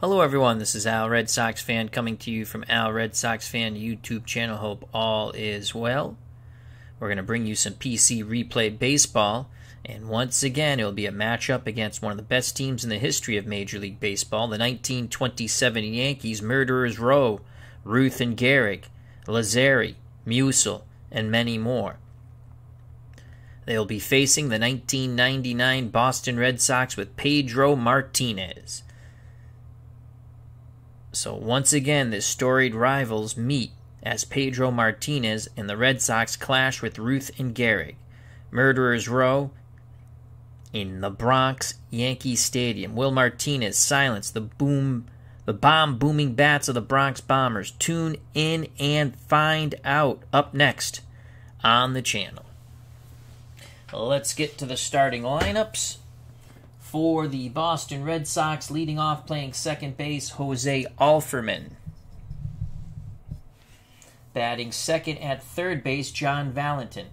Hello, everyone. This is Al Red Sox fan coming to you from Al Red Sox fan YouTube channel. Hope all is well. We're going to bring you some PC replay baseball, and once again, it will be a matchup against one of the best teams in the history of Major League Baseball, the 1927 Yankees, Murderers Row, Ruth and Gehrig, Lazzeri, Meusel, and many more. They'll be facing the 1999 Boston Red Sox with Pedro Martinez. So once again, the storied rivals meet as Pedro Martinez and the Red Sox clash with Ruth and Gehrig. Murderers Row in the Bronx Yankee Stadium. Will Martinez silence the boom the bomb booming bats of the Bronx Bombers? Tune in and find out up next on the channel. Let's get to the starting lineups for the Boston Red Sox, leading off playing second base, Jose Offerman. Batting second at third base, John Valentin.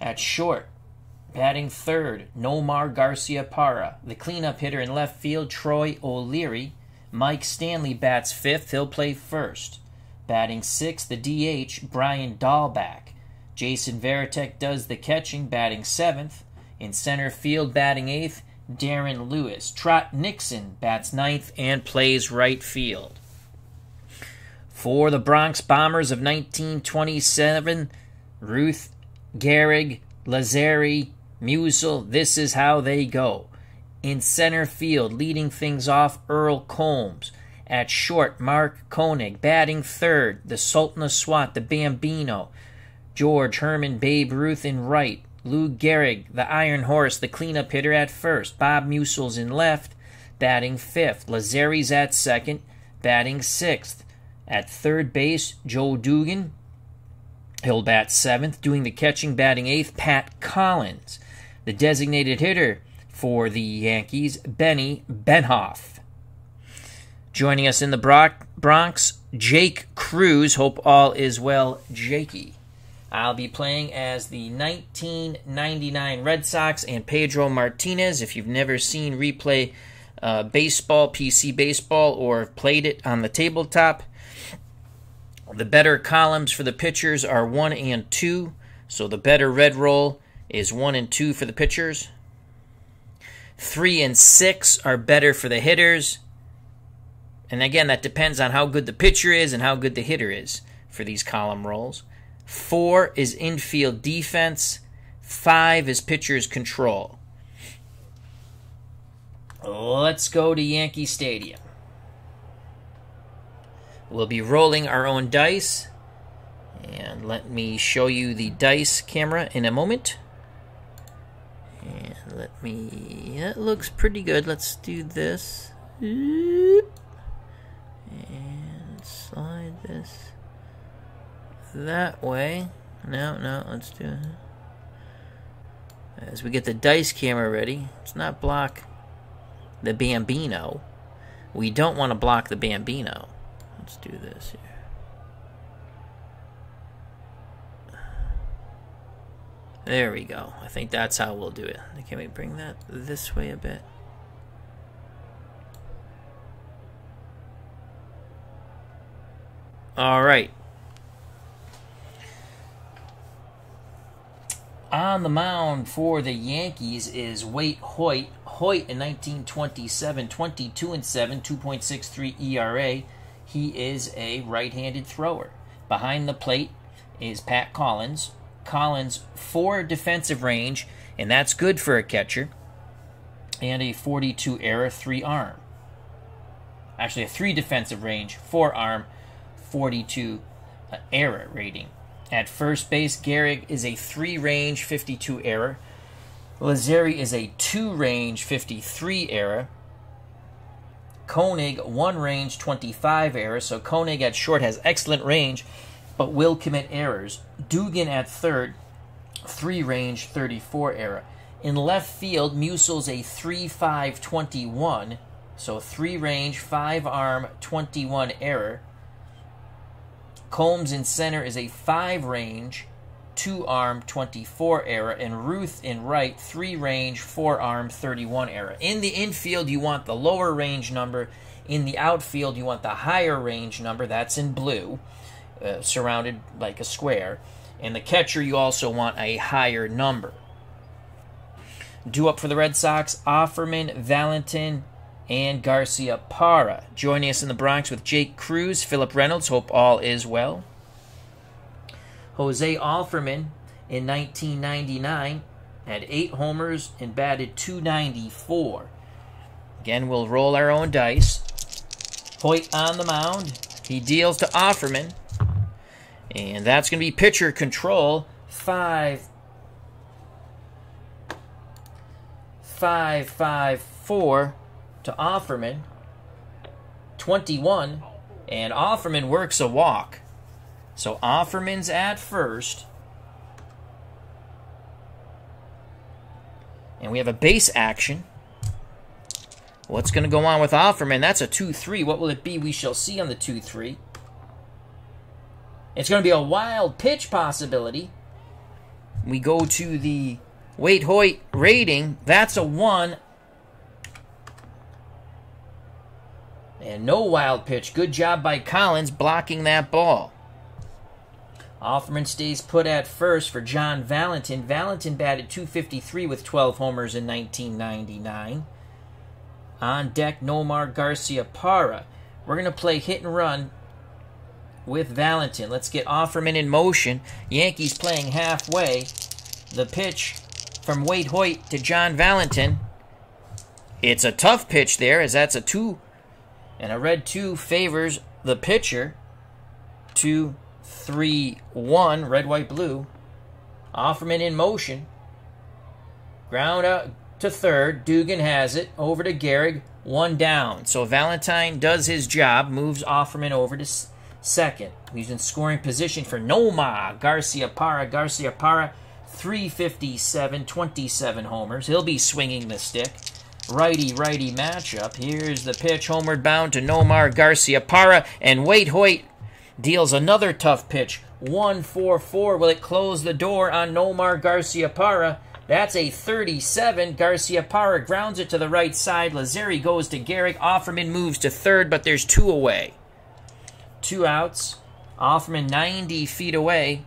At short, batting third, Nomar Garciaparra. The cleanup hitter in left field, Troy O'Leary. Mike Stanley bats fifth, he'll play first. Batting sixth, the DH, Brian Daubach. Jason Varitek does the catching, batting seventh. In center field, batting eighth, Darren Lewis. Trot Nixon bats ninth and plays right field. For the Bronx Bombers of 1927, Ruth, Gehrig, Lazzeri, Meusel, this is how they go. In center field, leading things off, Earl Combs. At short, Mark Koenig. Batting third, the Sultan of SWAT, the Bambino. George Herman Babe Ruth in right. Lou Gehrig, the Iron Horse, the cleanup hitter at first. Bob Meusel's in left, batting fifth. Lazzeri's at second, batting sixth. At third base, Joe Dugan. He'll bat seventh, doing the catching, batting eighth. Pat Collins, the designated hitter for the Yankees, Benny Bengough. Joining us in the Bronx, Jake Cruz. Hope all is well, Jakey. I'll be playing as the 1999 Red Sox and Pedro Martinez. If you've never seen replay uh, baseball, PC baseball, or played it on the tabletop, the better columns for the pitchers are 1 and 2. So the better red roll is 1 and 2 for the pitchers. 3 and 6 are better for the hitters. And again, that depends on how good the pitcher is and how good the hitter is for these column rolls. Four is infield defense. Five is pitcher's control. Let's go to Yankee Stadium. We'll be rolling our own dice. And let me show you the dice camera in a moment. And let me. That looks pretty good. Let's do this. And slide this that way. No, no, let's do it. As we get the dice camera ready, let's not block the Bambino. We don't want to block the Bambino. Let's do this here. There we go. I think that's how we'll do it. Can we bring that this way a bit? All right. On the mound for the Yankees is Waite Hoyt. Hoyt in 1927, 22 and 7, 2.63 ERA. He is a right-handed thrower. Behind the plate is Pat Collins. Collins four defensive range, and that's good for a catcher. And a 42 error three arm. Actually, a three defensive range, four arm, 42 uh, error rating. At first base, Gehrig is a three range 52 error. Lazzeri is a two range 53 error. Koenig, one range 25 error. So Koenig at short has excellent range, but will commit errors. Dugan at third, three range 34 error. In left field, Meusel's a 3 5 21. So three range, five arm, 21 error. Combs in center is a 5 range, 2 arm, 24 error, and Ruth in right, 3 range, 4 arm, 31 error. In the infield, you want the lower range number In the outfield, you want the higher range number, that's in blue, uh, surrounded like a square. And the catcher, you also want a higher number. Do up for the Red Sox, Offerman, Valentin, and Garcia Parra. Joining us in the Bronx with Jake Cruz, Philip Reynolds. Hope all is well. Jose Offerman in 1999 had eight homers and batted 294. Again, we'll roll our own dice. Hoyt on the mound. He deals to Offerman. And that's going to be pitcher control. Five, five, five, four to Offerman. 21. And Offerman works a walk. So Offerman's at first. And we have a base action. What's going to go on with Offerman? That's a 2 3. What will it be? We shall see on the 2 3. It's going to be a wild pitch possibility. We go to the Waite Hoyt rating. That's a 1. And no wild pitch. Good job by Collins blocking that ball. Offerman stays put at first for John Valentin. Valentin batted 253 with 12 homers in 1999. On deck, Nomar Garciaparra. We're going to play hit and run with Valentin. Let's get Offerman in motion. Yankees playing halfway. The pitch from Waite Hoyt to John Valentin. It's a tough pitch there, as that's a two, and a red two favors the pitcher. Two, three, one, red, white, blue. Offerman in motion. Ground out to third. Dugan has it. Over to Gehrig. One down. So Valentine does his job, moves Offerman over to second. He's in scoring position for Nomar Garciaparra. Garcia Para, 357, 27 homers. He'll be swinging the stick. Righty righty matchup. Here's the pitch, homeward bound to Nomar Garciaparra, and Waite Hoyt deals another tough pitch. 1 4 4. Will it close the door on Nomar Garciaparra? That's a 37. Garciaparra grounds it to the right side. Lazzeri goes to Gehrig. Offerman moves to third, but there's two away. Two outs. Offerman 90 feet away.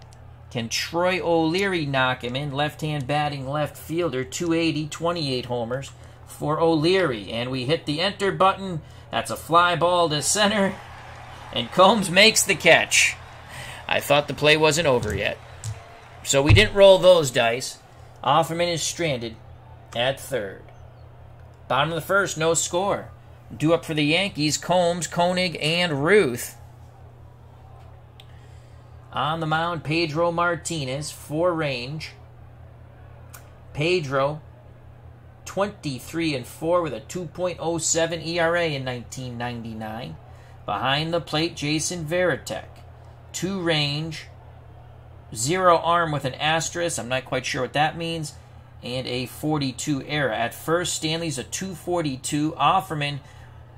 Can Troy O'Leary knock him in? Left hand batting left fielder. 280, 28 homers for O'Leary. And we hit the enter button. That's a fly ball to center. And Combs makes the catch. I thought the play wasn't over yet. So we didn't roll those dice. Offerman is stranded at third. Bottom of the first, no score. Due up four the Yankees, Combs, Koenig, and Ruth. On the mound, Pedro Martinez, for range. Pedro, 23 and 4 with a 2.07 ERA in 1999. Behind the plate, Jason Varitek. two range, zero arm with an asterisk. I'm not quite sure what that means. And a 42 error. At first, Stanley's a 242. Offerman,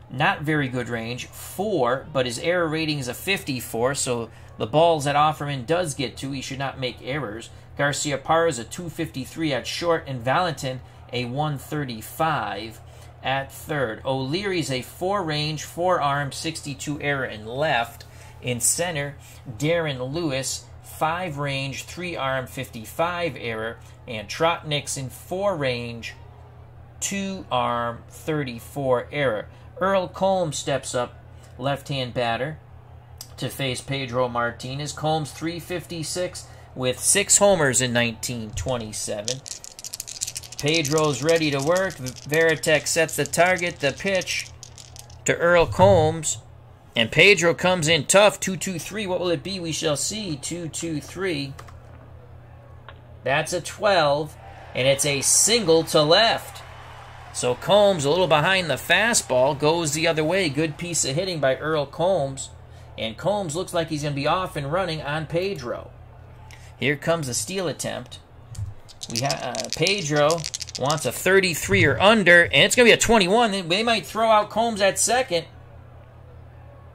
not very good range, four, but his error rating is a 54. So the balls that Offerman does get to, he should not make errors. Garciaparra is a 253 at short, and Valentin a 135 at third. O'Leary's a four range, four arm, 62 error in left. In center, Darren Lewis five range, three arm, 55 error, and Trot Nixon, four range, two arm, 34 error. Earl Combs steps up, left hand batter, to face Pedro Martinez. Combs, 356 with six homers in 1927. Pedro's ready to work. Varitek sets the target, the pitch to Earl Combs. And Pedro comes in tough. 2 2 3. What will it be? We shall see. 2 2 3. That's a 12. And it's a single to left. So Combs, a little behind the fastball, goes the other way. Good piece of hitting by Earl Combs. And Combs looks like he's going to be off and running on Pedro. Here comes a steal attempt. We have uh, Pedro wants a 33 or under, and it's going to be a 21. They might throw out Combs at second.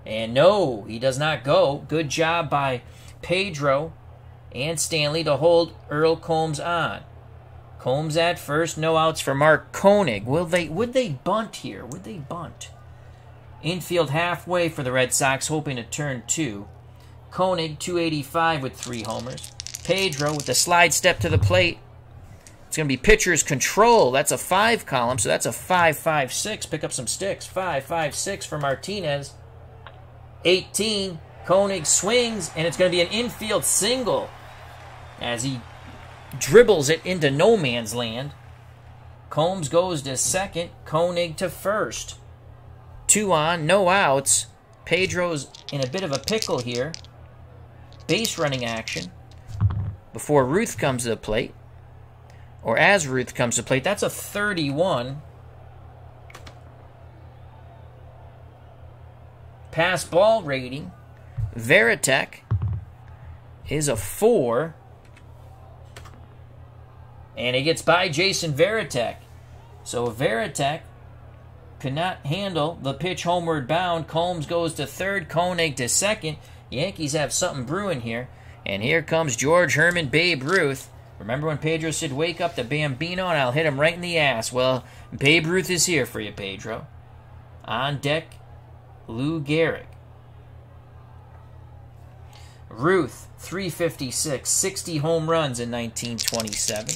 And no, he does not go. Good job by Pedro and Stanley to hold Earl Combs on. Combs at first, no outs for Mark Koenig. Will they would they bunt here? Would they bunt? Infield halfway for the Red Sox, hoping to turn two. Koenig, 285 with three homers. Pedro with a slide step to the plate. It's going to be pitcher's control. That's a five column, so that's a five five six. Pick up some sticks. Five five six for Martinez. 18. Koenig swings, and it's going to be an infield single as he dribbles it into no man's land. Combs goes to second, Koenig to first. Two on, no outs. Pedro's in a bit of a pickle here. Base running action before Ruth comes to the plate, or as Ruth comes to plate. That's a 31. Pass ball rating. Varitek is a 4. And it gets by Jason Varitek. So Varitek could not handle the pitch homeward bound. Combs goes to third, Koenig to second. Yankees have something brewing here. And here comes George Herman Babe Ruth. Remember when Pedro said, Wake up the Bambino and I'll hit him right in the ass? Well, Babe Ruth is here for you, Pedro. On deck, Lou Gehrig. Ruth, 356, 60 home runs in 1927.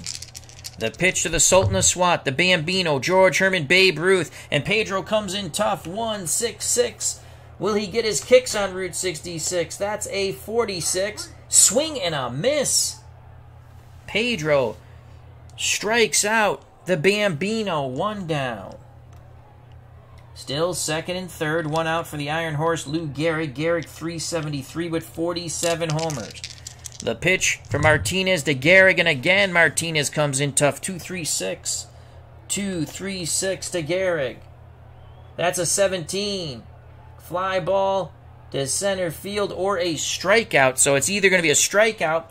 The pitch to the Sultan of Swat, the Bambino, George Herman, Babe Ruth, and Pedro comes in tough. 1 6 6. Will he get his kicks on Route 66? That's a 46. Swing and a miss. Pedro strikes out the Bambino, one down. Still second and third, one out for the Iron Horse, Lou Gehrig. Gehrig 373 with 47 homers. The pitch from Martinez to Gehrig, and again Martinez comes in tough. 2 3 6. 2 3 6 to Gehrig. That's a 17. Fly ball to center field or a strikeout. So it's either going to be a strikeout,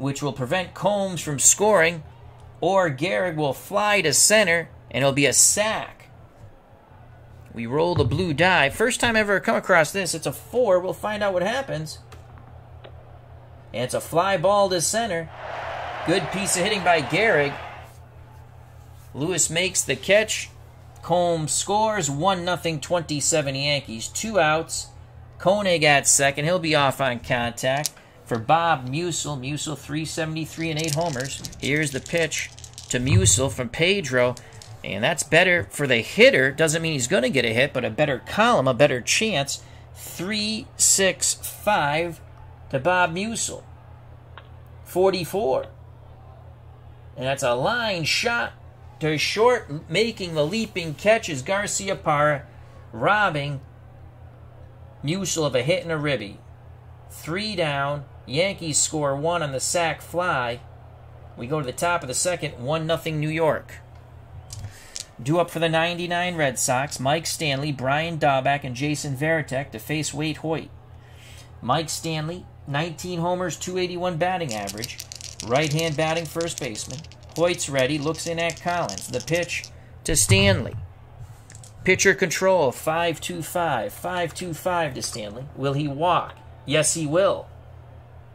which will prevent Combs from scoring, or Gehrig will fly to center and it'll be a sack. We roll the blue die. First time ever come across this. It's a four. We'll find out what happens. And it's a fly ball to center. Good piece of hitting by Gehrig. Lewis makes the catch. Combs scores 1 0 27 Yankees. Two outs. Koenig at second. He'll be off on contact. For Bob Meusel, Meusel 373 and 8 homers. Here's the pitch to Meusel from Pedro. And that's better for the hitter. Doesn't mean he's going to get a hit, but a better column, a better chance. 365 to Bob Meusel. 44. And that's a line shot to short, making the leaping catch is Garciaparra, robbing Meusel of a hit and a ribby. Three down. Yankees score one on the sac fly. We go to the top of the second, 1 0 New York. Due up for the 99 Red Sox, Mike Stanley, Brian Daubach, and Jason Varitek to face Waite Hoyt. Mike Stanley, 19 homers, 281 batting average. Right hand batting first baseman. Hoyt's ready, looks in at Collins. The pitch to Stanley. Pitcher control, 5 2 5, 5 2 5 to Stanley. Will he walk? Yes, he will.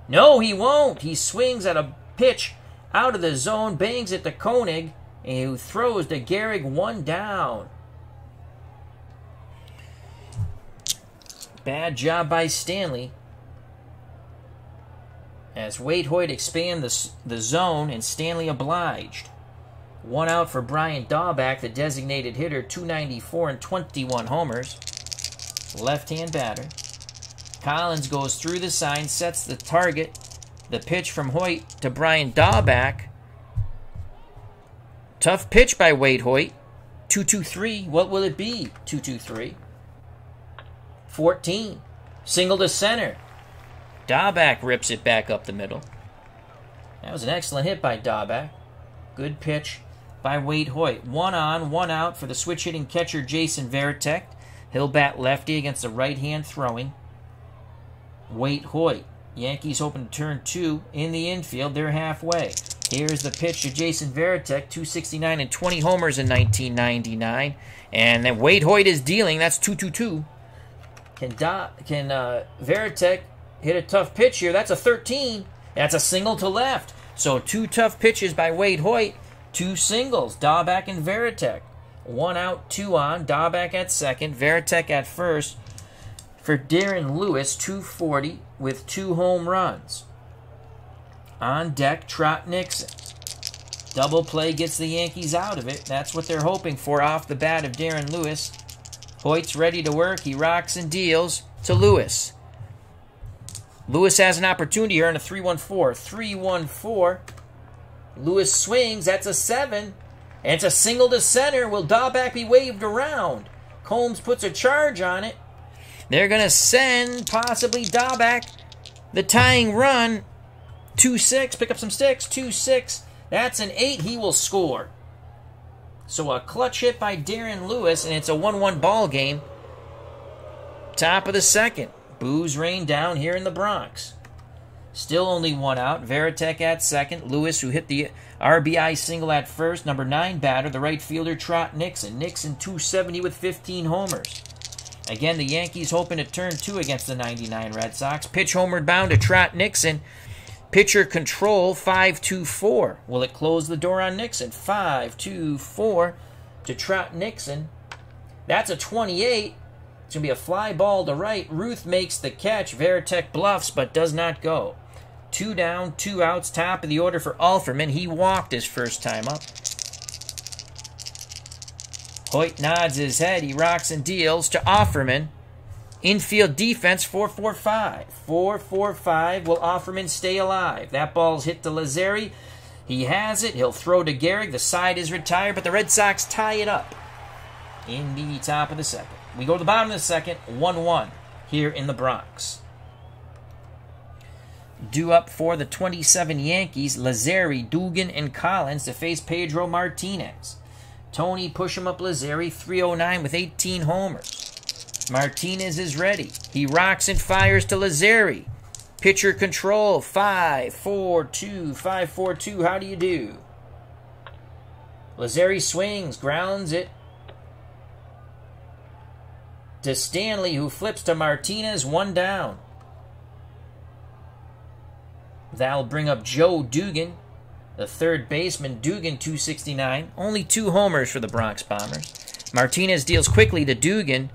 No, he won't. He swings at a pitch out of the zone, bangs it to Koenig, and who throws to Gehrig one down. Bad job by Stanley as Waite Hoyt expand the, the zone and Stanley obliged. One out for Brian Daubach, the designated hitter, 294 and 21 homers. Left hand batter. Collins goes through the sign, sets the target. The pitch from Hoyt to Brian Daubach. Tough pitch by Waite Hoyt. 2 2 3. What will it be? 2 2 3. 14. Single to center. Daubach rips it back up the middle. That was an excellent hit by Daubach. Good pitch by Waite Hoyt. One on, one out for the switch hitting catcher Jason Varitek. He'll bat lefty against the right hand throwing. Waite Hoyt. Yankees open to turn two in the infield. They're halfway. Here's the pitch to Jason Varitek, 269 and 20 homers in 1999. And then Waite Hoyt is dealing. That's 222. Can, da- can uh, Varitek hit a tough pitch here. That's a 13. That's a single to left. So two tough pitches by Waite Hoyt, two singles, Daubach and Varitek. One out, two on. Daubach at second. Varitek at first. For Darren Lewis, 240 with two home runs. On deck, Trot Nixon. Double play gets the Yankees out of it. That's what they're hoping for off the bat of Darren Lewis. Hoyt's ready to work. He rocks and deals to Lewis. Lewis has an opportunity here in a 3 1 4. 3 1 4. Lewis swings. That's a 7. And it's a single to center. Will Daubach be waved around? Combs puts a charge on it. They're going to send possibly Daubach the tying run 2 6. Pick up some sticks. 2 6. That's an 8. He will score. So a clutch hit by Darren Lewis, and it's a 1 1 ball game. Top of the second. Boos rain down here in the Bronx. Still only one out. Varitek at second. Lewis, who hit the RBI single at first. Number nine batter, the right fielder, Trot Nixon. Nixon 270 with 15 homers. Again, the Yankees hoping to turn two against the 99 Red Sox. Pitch homeward bound to Trot Nixon. Pitcher control 5 2 4. Will it close the door on Nixon? 5 2 4 to Trot Nixon. That's a 28. It's going to be a fly ball to right. Ruth makes the catch. Varitek bluffs but does not go. Two down, two outs, top of the order for Offerman. He walked his first time up. Hoyt nods his head. He rocks and deals to Offerman. Infield defense 445. 445. Will Offerman stay alive? That ball's hit to Lazzeri. He has it. He'll throw to Gehrig. The side is retired, but the Red Sox tie it up in the top of the second. We go to the bottom of the second, 1 1 here in the Bronx. Due up for the 27 Yankees, Lazzeri, Dugan, and Collins to face Pedro Martinez. Tony push him up Lazzeri, 309 with 18 homers. Martinez is ready. He rocks and fires to Lazzeri. Pitcher control, 5 4 2, 5 4 2. How do you do? Lazzeri swings, grounds it to Stanley, who flips to Martinez, one down. That'll bring up Joe Dugan, the third baseman. Dugan, 269. Only two homers for the Bronx Bombers. Martinez deals quickly to Dugan.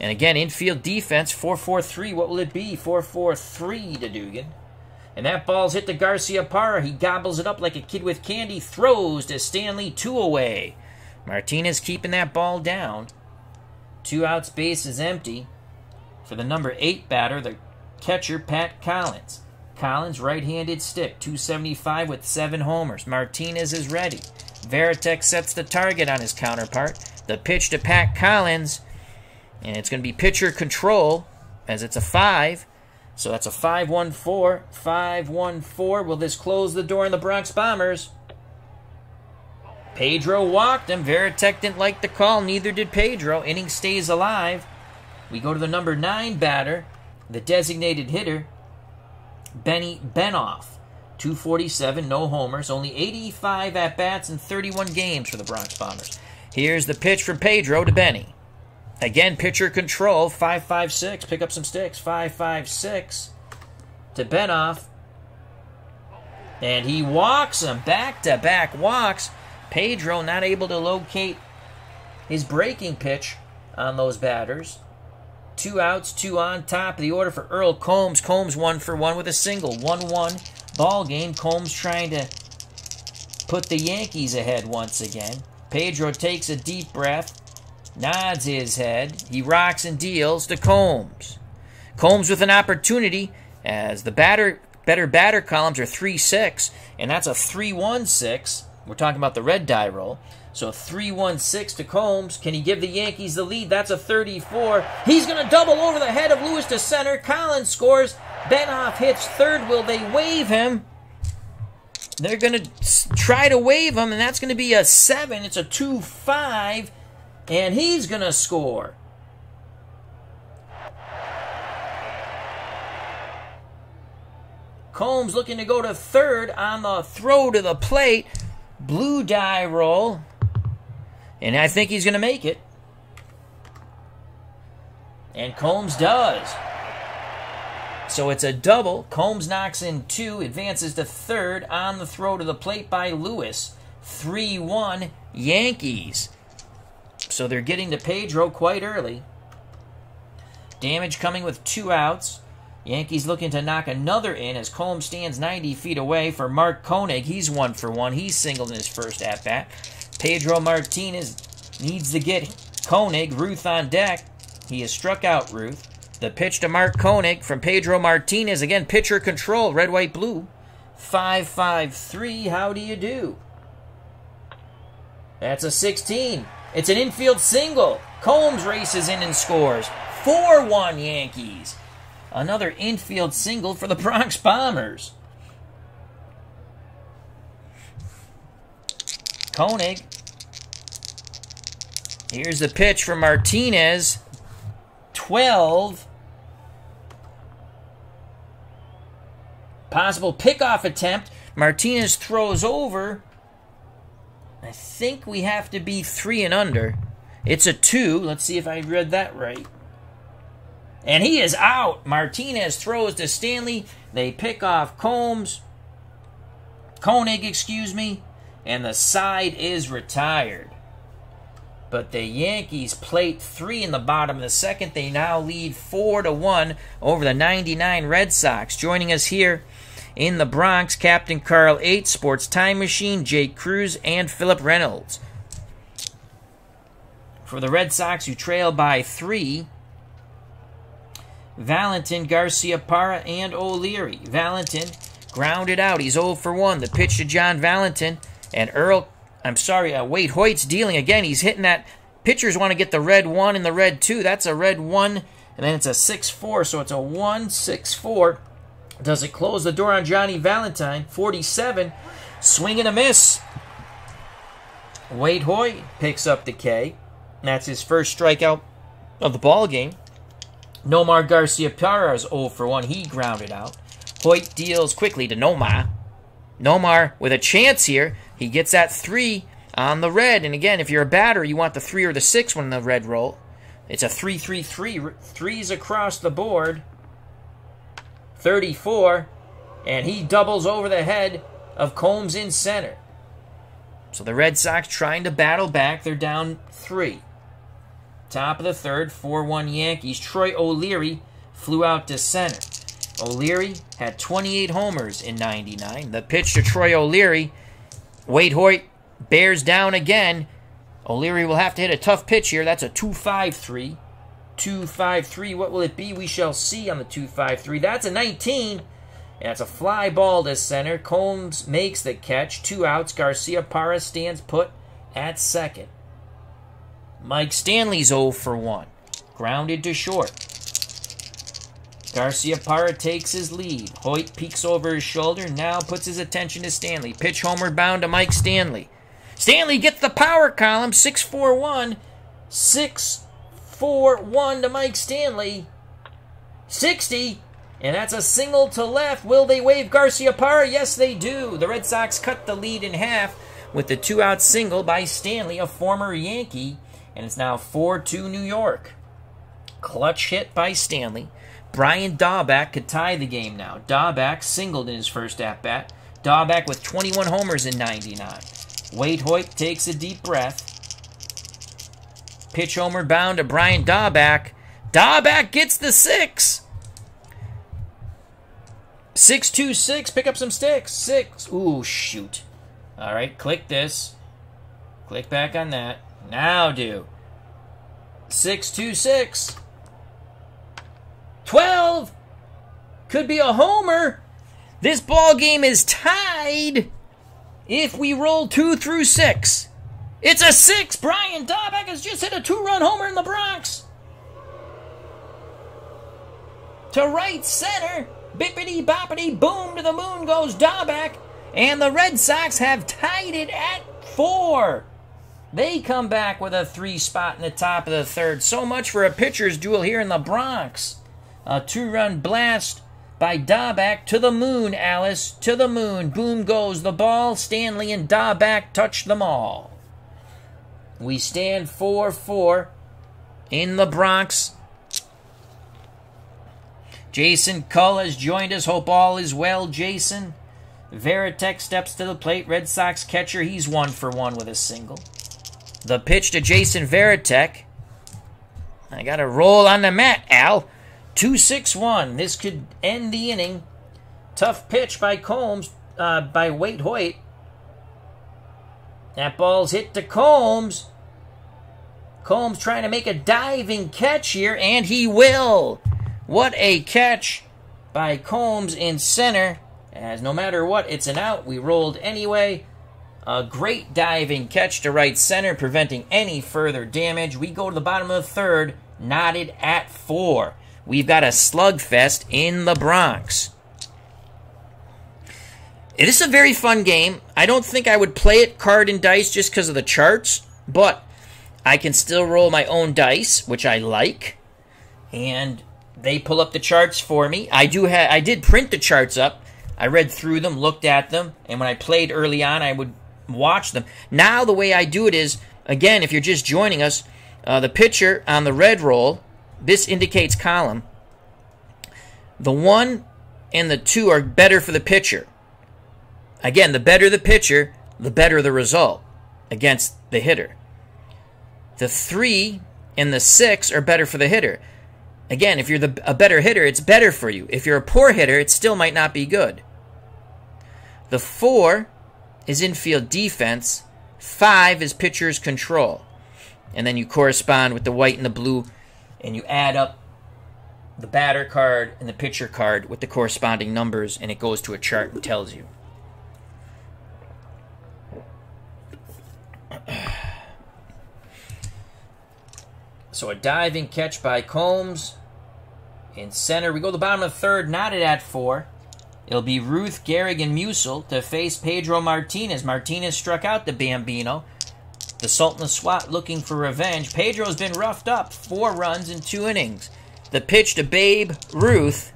And again, infield defense, 4 4 3. What will it be? 4 4 3 to Dugan. And that ball's hit to Garciaparra. He gobbles it up like a kid with candy. Throws to Stanley, two away. Martinez keeping that ball down. Two outs, base is empty. For the number eight batter, the catcher, Pat Collins. Collins, right handed stick, 275 with seven homers. Martinez is ready. Varitek sets the target on his counterpart. The pitch to Pat Collins, and it's going to be pitcher control as it's a five. So that's a 5 1 4. 5 1 4. Will this close the door on the Bronx Bombers? Pedro walked him. Varitek didn't like the call. Neither did Pedro. Inning stays alive. We go to the number nine batter, the designated hitter, Benny Bengough. 247, no homers, only 85 at bats in 31 games for the Bronx Bombers. Here's the pitch from Pedro to Benny. Again, pitcher control, 556. Pick up some sticks, 556 to Bengough. And he walks him back to back walks. Pedro not able to locate his breaking pitch on those batters. Two outs, two on top of the order for Earl Combs. Combs one for one with a single. 1 1 ball game. Combs trying to put the Yankees ahead once again. Pedro takes a deep breath, nods his head. He rocks and deals to Combs. Combs with an opportunity as the batter better batter columns are 3 6, and that's a 3 1 6 we're talking about the red die roll. So 3 1 6 to Combs. Can he give the Yankees the lead? That's a 34. He's going to double over the head of Lewis to center. Collins scores. Bengough hits third. Will they wave him? They're going to try to wave him, and that's going to be a 7. It's a 2 5, and he's going to score. Combs looking to go to third on the throw to the plate blue die roll, and I think he's going to make it. And Combs does. So it's a double. Combs knocks in two, advances to third on the throw to the plate by Lewis. 3 1 Yankees. So they're getting to Pedro quite early. Damage coming with two outs. Yankees looking to knock another in as Combs stands 90 feet away for Mark Koenig. He's one for one. He's singled in his first at bat. Pedro Martinez needs to get Koenig. Ruth on deck. He has struck out Ruth. The pitch to Mark Koenig from Pedro Martinez. Again, pitcher control. Red, white, blue. 553. How do you do? That's a 16. It's an infield single. Combs races in and scores. 4 1 Yankees. Another infield single for the Bronx Bombers. Koenig. Here's the pitch from Martinez. 12. Possible pickoff attempt. Martinez throws over. I think we have to be three and under. It's a two. Let's see if I read that right. And he is out. Martinez throws to Stanley. They pick off Combs. Koenig, excuse me. And the side is retired. But the Yankees plate three in the bottom of the second. They now lead four to one over the 99 Red Sox. Joining us here in the Bronx, Captain Carl 8, Sports Time Machine, Jake Cruz, and Philip Reynolds. For the Red Sox, who trail by three, Valentin, Garciaparra, and O'Leary. Valentin grounded out. He's 0 for 1. The pitch to John Valentin. And Earl, I'm sorry, uh, Waite Hoyt's dealing again. He's hitting that. Pitchers want to get the red 1 and the red 2. That's a red 1. And then it's a 6 4. So it's a 1 6 4. Does it close the door on Johnny Valentine? 47. Swing and a miss. Waite Hoyt picks up the K. That's his first strikeout of the ball game. Nomar Garciaparra is 0 for 1. He grounded out. Hoyt deals quickly to Nomar. Nomar with a chance here. He gets that 3 on the red. And again, if you're a batter, you want the 3 or the 6 when the red roll. It's a 3 3 3. Threes across the board. 34. And he doubles over the head of Combs in center. So the Red Sox trying to battle back. They're down 3. Top of the third, 4 1 Yankees. Troy O'Leary flew out to center. O'Leary had 28 homers in 99. The pitch to Troy O'Leary. Waite Hoyt bears down again. O'Leary will have to hit a tough pitch here. That's a 2 5 3. 2 5 3. What will it be? We shall see on the 2 5 3. That's a 19. And that's a fly ball to center. Combs makes the catch. Two outs. Garciaparra stands put at second. Mike Stanley's 0 for 1. Grounded to short. Garciaparra takes his lead. Hoyt peeks over his shoulder, now puts his attention to Stanley. Pitch homeward bound to Mike Stanley. Stanley gets the power column, 6 4 1. 6 4 1 to Mike Stanley. 60. And that's a single to left. Will they wave Garciaparra? Yes, they do. The Red Sox cut the lead in half with the two out single by Stanley, a former Yankee and it's now 4 2 New York. Clutch hit by Stanley. Brian Daubach could tie the game now. Daubach singled in his first at bat. Daubach with 21 homers in 99. Waite Hoyt takes a deep breath. Pitch homer bound to Brian Daubach. Daubach gets the six. 626, pick up some sticks. Six. Ooh, shoot. All right, click this. Click back on that. Now do. 626. 12. Could be a homer. This ball game is tied if we roll 2 through 6. It's a 6. Brian Daubach has just hit a two-run homer in the Bronx. To right center. Bippity boppity boom to the moon goes Daubach. And the Red Sox have tied it at 4. They come back with a three spot in the top of the third. So much for a pitcher's duel here in the Bronx. A two run blast by Daubach to the moon, Alice. To the moon. Boom goes the ball. Stanley and Daubach touch them all. We stand 4 4 in the Bronx. Jason Cull has joined us. Hope all is well, Jason. Varitek steps to the plate. Red Sox catcher. He's one for one with a single. The pitch to Jason Varitek. I got to roll on the mat, Al. 2 6 1. This could end the inning. Tough pitch by Combs, uh, by Waite Hoyt. That ball's hit to Combs. Combs trying to make a diving catch here, and he will. What a catch by Combs in center. As no matter what, it's an out. We rolled anyway. A great diving catch to right center, preventing any further damage. We go to the bottom of the third, knotted at four. We've got a slugfest in the Bronx. It is a very fun game. I don't think I would play it card and dice just because of the charts, but I can still roll my own dice, which I like. And they pull up the charts for me. I do ha- I did print the charts up. I read through them, looked at them, and when I played early on, I would watch them. Now the way I do it is again, if you're just joining us, uh, the pitcher on the red roll, this indicates column. The one and the two are better for the pitcher. Again, the better the pitcher, the better the result against the hitter. The three and the six are better for the hitter. Again, if you're the, a better hitter, it's better for you. If you're a poor hitter, it still might not be good. The four is infield defense. Five is pitcher's control. And then you correspond with the white and the blue, and you add up the batter card and the pitcher card with the corresponding numbers, and it goes to a chart and tells you. So a diving catch by Combs. In center, we go to the bottom of the third, knotted at four. It'll be Ruth, Gehrig, and Meusel to face Pedro Martinez. Martinez struck out the Bambino. The Sultan of SWAT looking for revenge. Pedro's been roughed up. Four runs in two innings. The pitch to Babe Ruth.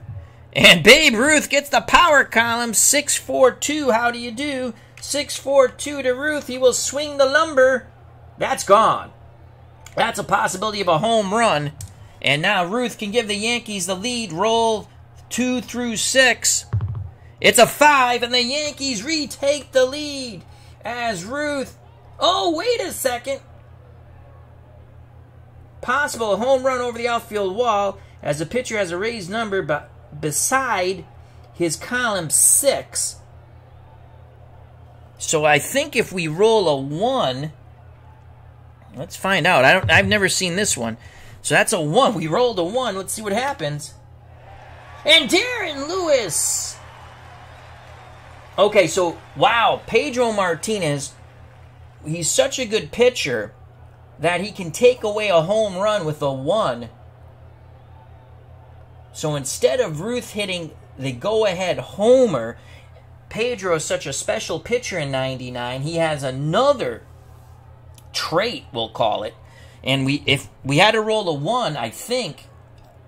And Babe Ruth gets the power column. 6 4 2. How do you do? 6 4 2 to Ruth. He will swing the lumber. That's gone. That's a possibility of a home run. And now Ruth can give the Yankees the lead. Roll two through six. It's a five, and the Yankees retake the lead as Ruth. Oh, wait a second. Possible home run over the outfield wall as the pitcher has a raised number but beside his column six. So I think if we roll a one, let's find out. I don't. I've never seen this one. So that's a one. We rolled a one. Let's see what happens. And Darren Lewis. Okay, so wow, Pedro Martinez. He's such a good pitcher that he can take away a home run with a one. So instead of Ruth hitting the go ahead homer, Pedro is such a special pitcher in 99. He has another trait, we'll call it, and we if we had to roll a one, I think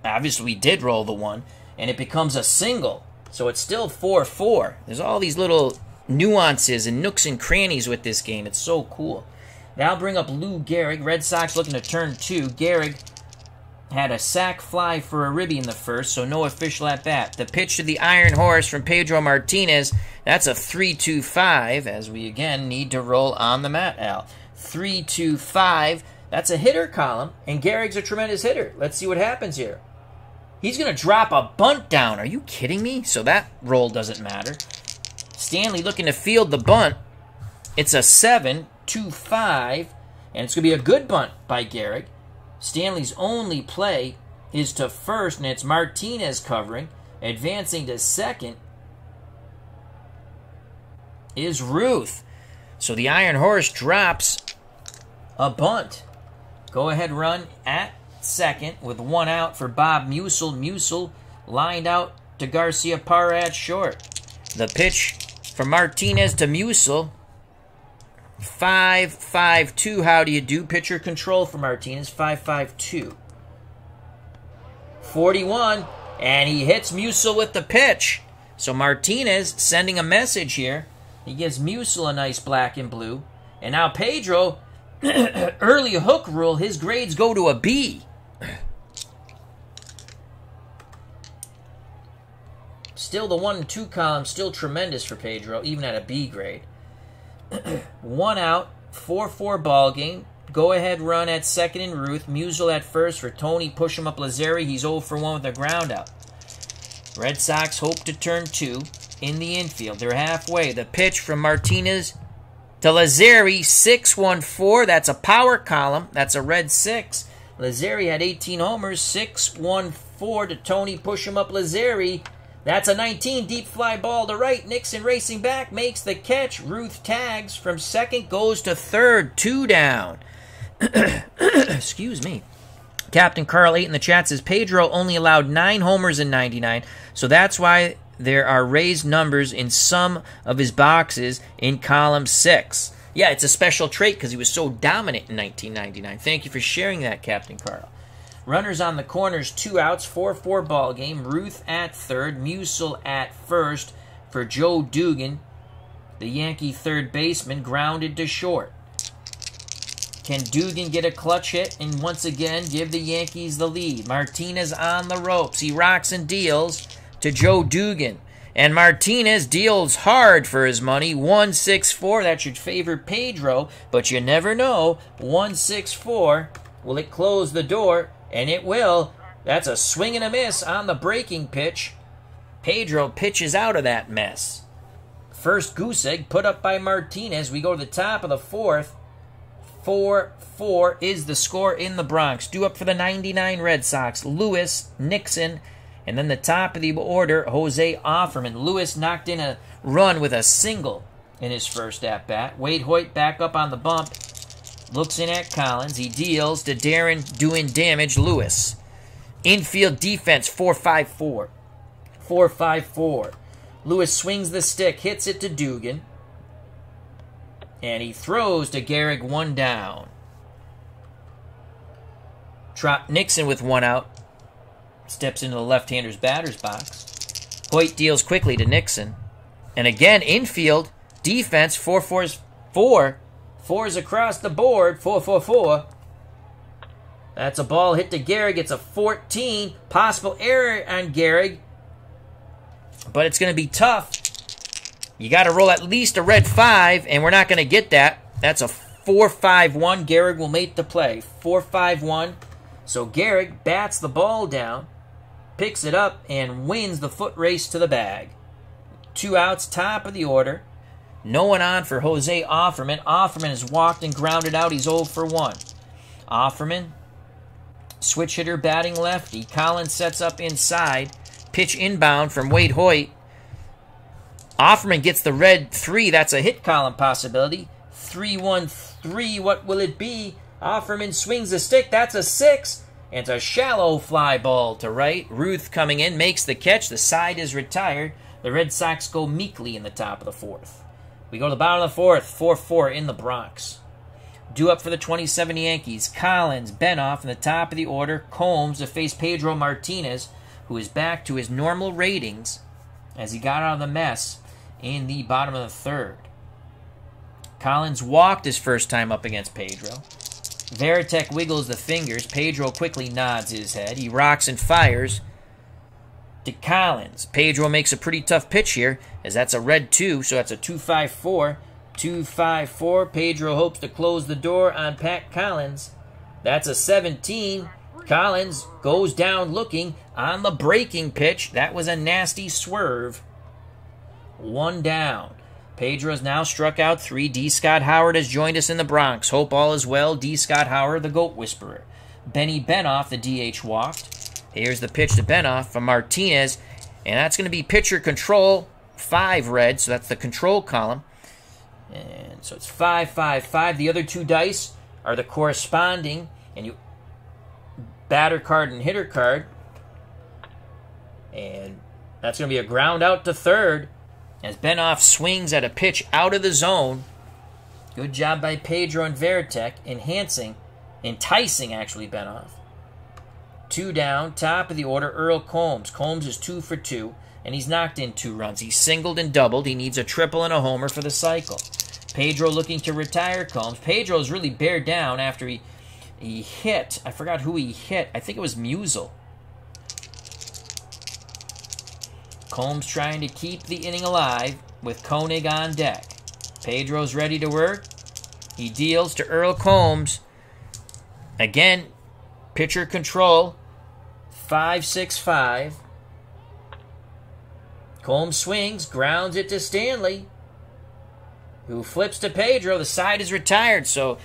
obviously we did roll the one, and it becomes a single. So it's still 4 4. There's all these little nuances and nooks and crannies with this game. It's so cool. Now bring up Lou Gehrig. Red Sox looking to turn two. Gehrig had a sac fly for a ribby in the first, so no official at bat. The pitch to the Iron Horse from Pedro Martinez. That's a 3 2 5, as we again need to roll on the mat, Al. 3 2 5. That's a hitter column, and Gehrig's a tremendous hitter. Let's see what happens here. He's going to drop a bunt down. Are you kidding me? So that roll doesn't matter. Stanley looking to field the bunt. It's a 7 2 5, and it's going to be a good bunt by Gehrig. Stanley's only play is to first, and it's Martinez covering. Advancing to second is Ruth. So the Iron Horse drops a bunt. Go ahead run at second with one out for Bob Meusel. Meusel lined out to Garciaparra at short. The pitch from Martinez to Meusel. 5 5 2. How do you do? Pitcher control for Martinez. 5 5 2. 41. And he hits Meusel with the pitch. So Martinez sending a message here. He gives Meusel a nice black and blue. And now Pedro, early hook rule, his grades go to a B. Still, the one and two column still tremendous for Pedro, even at a B grade. one out, four four ball game. go ahead run at second and Ruth. Meusel at first for Tony. Push him up Lazzeri. He's 0 for 1 with a ground out. Red Sox hope to turn two in the infield. They're halfway. The pitch from Martinez to Lazzeri, 6-1-4. That's a power column. That's a red six. Lazzeri had 18 homers, 6-1-4 to Tony. Push him up Lazzeri. That's a 19 deep fly ball to right. Nixon racing back, makes the catch. Ruth tags from second, goes to third, two down. Excuse me. Captain Carl 8 in the chat says Pedro only allowed nine homers in 99, so that's why there are raised numbers in some of his boxes in column 6. Yeah, it's a special trait because he was so dominant in 1999. Thank you for sharing that, Captain Carl. Runners on the corners, two outs, 4 4 ball game. Ruth at third, Meusel at first for Joe Dugan. The Yankee third baseman grounded to short. Can Dugan get a clutch hit and once again give the Yankees the lead? Martinez on the ropes. He rocks and deals to Joe Dugan. And Martinez deals hard for his money. 164. That should favor Pedro, but you never know. 164. Will it close the door? And it will. That's a swing and a miss on the breaking pitch. Pedro pitches out of that mess. First goose egg put up by Martinez. We go to the top of the fourth. 4 4 is the score in the Bronx. Due up for the 99 Red Sox. Lewis, Nixon, and then the top of the order, Jose Offerman. Lewis knocked in a run with a single in his first at bat. Waite Hoyt back up on the bump. Looks in at Collins. He deals to Darren doing damage. Lewis. Infield defense 4 5 4. 4 5 4. Lewis swings the stick, hits it to Dugan. And he throws to Gehrig one down. Trot Nixon with one out. Steps into the left hander's batter's box. Hoyt deals quickly to Nixon. And again, infield, defense, 4 4 4. Fours across the board, 4 4 4. That's a ball hit to Gehrig. It's a 14. Possible error on Gehrig. But it's going to be tough. You got to roll at least a red 5, and we're not going to get that. That's a 4 5 1. Gehrig will make the play. 4 5 1. So Gehrig bats the ball down, picks it up, and wins the foot race to the bag. Two outs, top of the order. No one on for Jose Offerman. Offerman has walked and grounded out. He's 0 for 1. Offerman, switch hitter batting lefty. Collins sets up inside. Pitch inbound from Waite Hoyt. Offerman gets the red 3. That's a hit column possibility. 3 1 3. What will it be? Offerman swings the stick. That's a 6. And it's a shallow fly ball to right. Ruth coming in makes the catch. The side is retired. The Red Sox go meekly in the top of the fourth. We go to the bottom of the fourth, 4 4 in the Bronx. Due up for the 27 Yankees, Collins, Bengough in the top of the order, Combs to face Pedro Martinez, who is back to his normal ratings as he got out of the mess in the bottom of the third. Collins walked his first time up against Pedro. Varitek wiggles the fingers. Pedro quickly nods his head. He rocks and fires to Collins. Pedro makes a pretty tough pitch here, as that's a red 2, so that's a 2 5 4. 2 5 4. Pedro hopes to close the door on Pat Collins. That's a 17. Collins goes down looking on the breaking pitch. That was a nasty swerve. One down. Pedro's now struck out three. D. Scott Howard has joined us in the Bronx. Hope all is well. D. Scott Howard, the GOAT Whisperer. Benny Bengough, the DH, walked. Here's the pitch to Bengough from Martinez. And that's going to be pitcher control. Five red, so that's the control column. And so it's five, five, five. The other two dice are the corresponding, and you batter card and hitter card. And that's going to be a ground out to third as Bengough swings at a pitch out of the zone. Good job by Pedro and Varitek, enhancing, enticing actually Bengough. Two down, top of the order, Earl Combs. Combs is two for two, and he's knocked in two runs. He's singled and doubled. He needs a triple and a homer for the cycle. Pedro looking to retire Combs. Pedro's really bared down after he he hit. I forgot who he hit. I think it was Meusel. Combs trying to keep the inning alive with Koenig on deck. Pedro's ready to work. He deals to Earl Combs. Again, pitcher control. Five six five. Combs swings, grounds it to Stanley, who flips to Pedro. The side is retired, so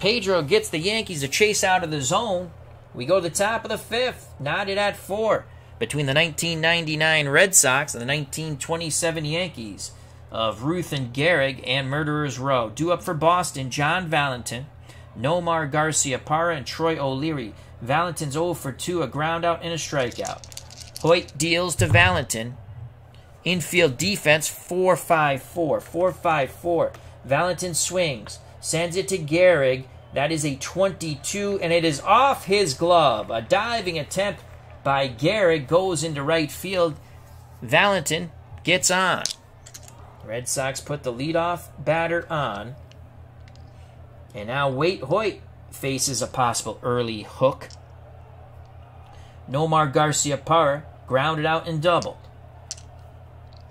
Pedro gets the Yankees a chase out of the zone. We go to the top of the fifth, knotted at four between the 1999 Red Sox and the 1927 Yankees of Ruth and Gehrig and Murderers Row. Due up for Boston, John Valentin, Nomar Garciaparra, and Troy O'Leary. Valentin's 0 for 2, a ground out and a strikeout. Hoyt deals to Valentin. Infield defense 4 5 4. 4 5 4. Valentin swings, sends it to Gehrig. That is a 22, and it is off his glove. A diving attempt by Gehrig goes into right field. Valentin gets on. Red Sox put the leadoff batter on. And now Waite Hoyt faces a possible early hook. Nomar Garciaparra grounded out and doubled.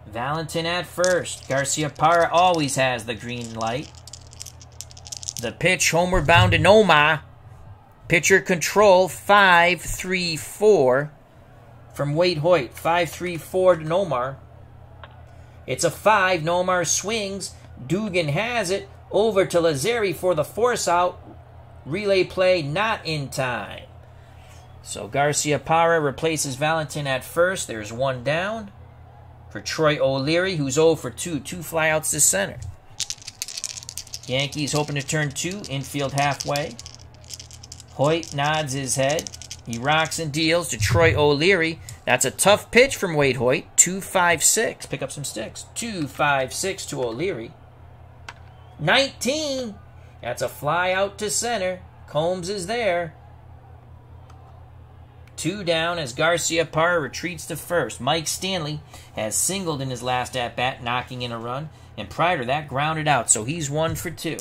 Valentin at first. Garciaparra always has the green light. The pitch homeward bound to Nomar. Pitcher control 5 3 4 from Waite Hoyt. 5 3 4 to Nomar. It's a 5. Nomar swings. Dugan has it. Over to Lazzeri for the force out. Relay play not in time. So Garciaparra replaces Valentin at first. There's one down for Troy O'Leary, who's 0 for 2. Two flyouts to center. Yankees hoping to turn two, infield halfway. Hoyt nods his head. He rocks and deals to Troy O'Leary. That's a tough pitch from Waite Hoyt. 256. Pick up some sticks. 256 to O'Leary. 19. That's a fly out to center. Combs is there. Two down as Garcia Garciaparra retreats to first. Mike Stanley has singled in his last at bat, knocking in a run, and prior to that, grounded out, so he's one for two.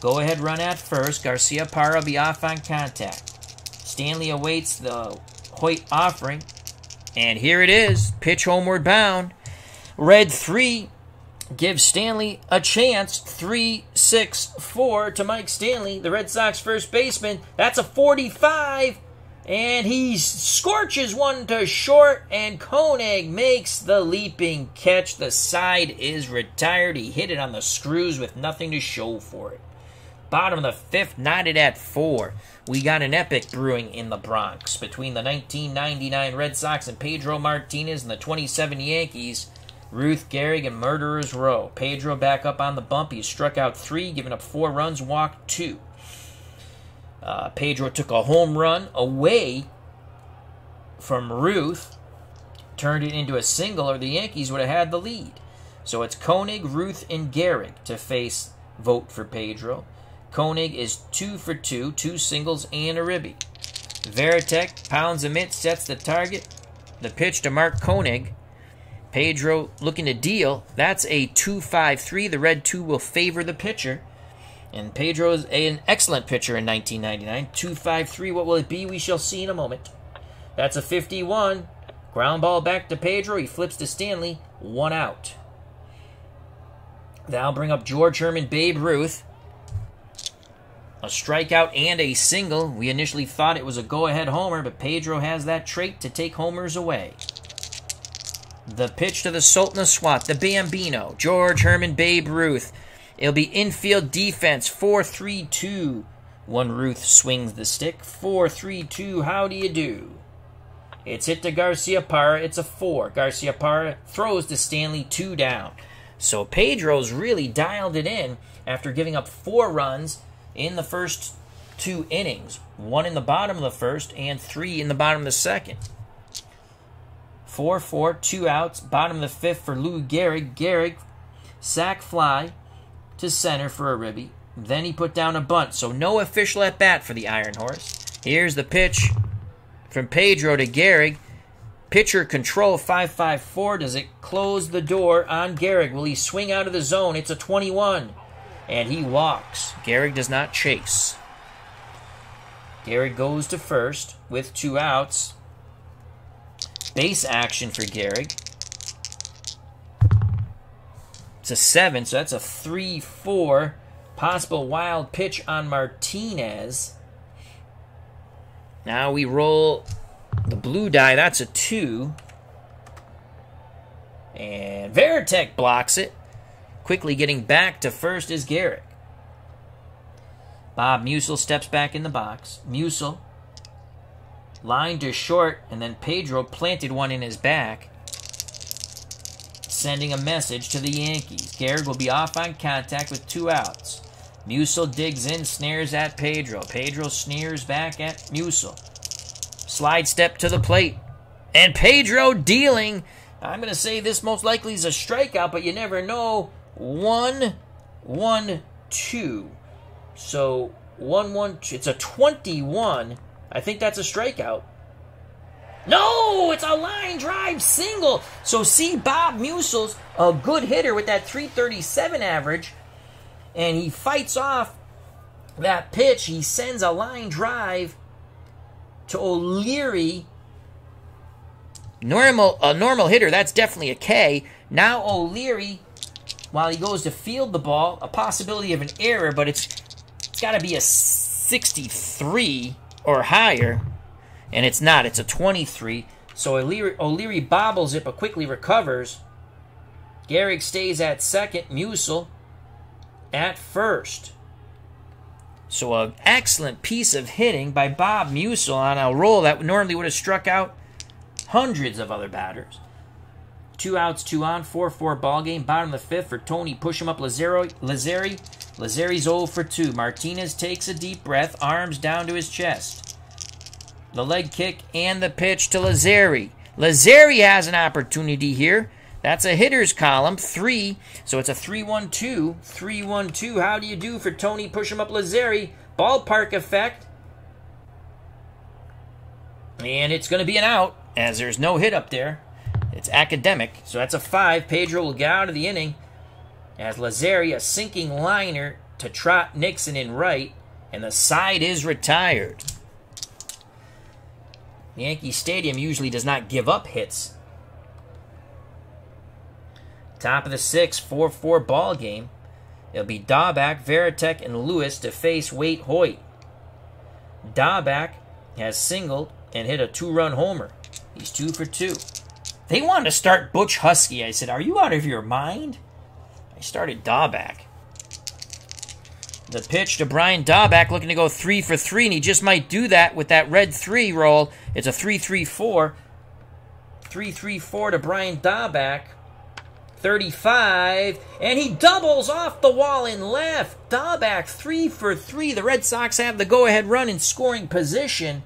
Go ahead run at first. Garciaparra will be off on contact. Stanley awaits the Hoyt offering, and here it is. Pitch homeward bound. Red three gives Stanley a chance. Three, six, four to Mike Stanley, the Red Sox first baseman. That's a 45. And he scorches one to short, and Koenig makes the leaping catch. The side is retired. He hit it on the screws with nothing to show for it. Bottom of the fifth, knotted at four. We got an epic brewing in the Bronx between the 1999 Red Sox and Pedro Martinez and the 27 Yankees. Ruth Gehrig and Murderers Row. Pedro back up on the bump. He struck out three, giving up four runs, walked two. Uh, Pedro took a home run away from Ruth, turned it into a single, or the Yankees would have had the lead. So it's Koenig, Ruth, and Gehrig to face vote for Pedro. Koenig is two for two, two singles and a ribby. Varitek pounds a mitt, sets the target. The pitch to Mark Koenig. Pedro looking to deal. That's a 2 5 3. The red 2 will favor the pitcher. And Pedro is an excellent pitcher in 1999. 253, what will it be? We shall see in a moment. That's a 51. Ground ball back to Pedro. He flips to Stanley. One out. That'll bring up George Herman, Babe Ruth. A strikeout and a single. We initially thought it was a go ahead homer, but Pedro has that trait to take homers away. The pitch to the Sultan of Swat, the Bambino, George Herman, Babe Ruth. It'll be infield defense 4 3 2. One Ruth swings the stick. 4 3 2. How do you do? It's hit to Garciaparra. It's a 4. Garciaparra throws to Stanley 2 down. So Pedro's really dialed it in after giving up four runs in the first two innings one in the bottom of the first and three in the bottom of the second. 4 4, two outs, bottom of the fifth for Lou Gehrig. Gehrig, sac fly, to center for a ribby. Then he put down a bunt, so no official at bat for the Iron Horse. Here's the pitch from Pedro to Gehrig. Pitcher control 554. Does it close the door on Gehrig? Will he swing out of the zone? It's a 21. And he walks. Gehrig does not chase. Gehrig goes to first with two outs. Base action for Gehrig. It's a seven, so that's a three four. Possible wild pitch on Martinez. Now we roll the blue die. That's a two. And Varitek blocks it. Quickly getting back to first is Gehrig. Bob Meusel steps back in the box. Meusel lined to short, and then Pedro planted one in his back, sending a message to the Yankees. Gehrig will be off on contact with two outs. Meusel digs in, snares at Pedro. Pedro sneers back at Meusel. Slide step to the plate. And Pedro dealing. I'm going to say this most likely is a strikeout, but you never know. One, one, two. So, one, one, two. It's a 21. I think that's a strikeout. No, it's a line drive single. So, see, Bob Meusel's a good hitter with that 337 average and he fights off that pitch. He sends a line drive to O'Leary. Normal, a normal hitter, that's definitely a K. Now O'Leary, while he goes to field the ball, a possibility of an error, but it's, it's got to be a 63 or higher, and it's not. It's a 23. So O'Leary, O'Leary bobbles it, but quickly recovers. Gehrig stays at second. Meusel at first. So an excellent piece of hitting by Bob Meusel on a roll that normally would have struck out hundreds of other batters. Two outs, two on, 4-4 ball game. Bottom of the fifth for Tony. Push him up Lazero, Lazzeri. Lazzeri's 0 for 2. Martinez takes a deep breath, arms down to his chest. The leg kick and the pitch to Lazzeri. Lazzeri has an opportunity here. That's a hitter's column, three. So it's a 3 1 2. 3 1 2. How do you do for Tony Push him up Lazzeri? Ballpark effect. And it's going to be an out, as there's no hit up there. It's academic. So that's a 5. Pedro will get out of the inning as Lazzeri, a sinking liner to trot Nixon in right, and the side is retired. Yankee Stadium usually does not give up hits Top of the sixth, 4 4 ball game. It'll be Daubach, Varitek, and Lewis to face Waite Hoyt. Daubach has singled and hit a two run homer. He's two for two. They wanted to start Butch Huskey. I said, Are you out of your mind? Started Daubach. The pitch to Brian Daubach looking to go three for three, and he just might do that with that red three roll. It's a 3 3 4. 3 3 4 to Brian Daubach. 35, and he doubles off the wall in left. Daubach three for three. The Red Sox have the go-ahead run in scoring position.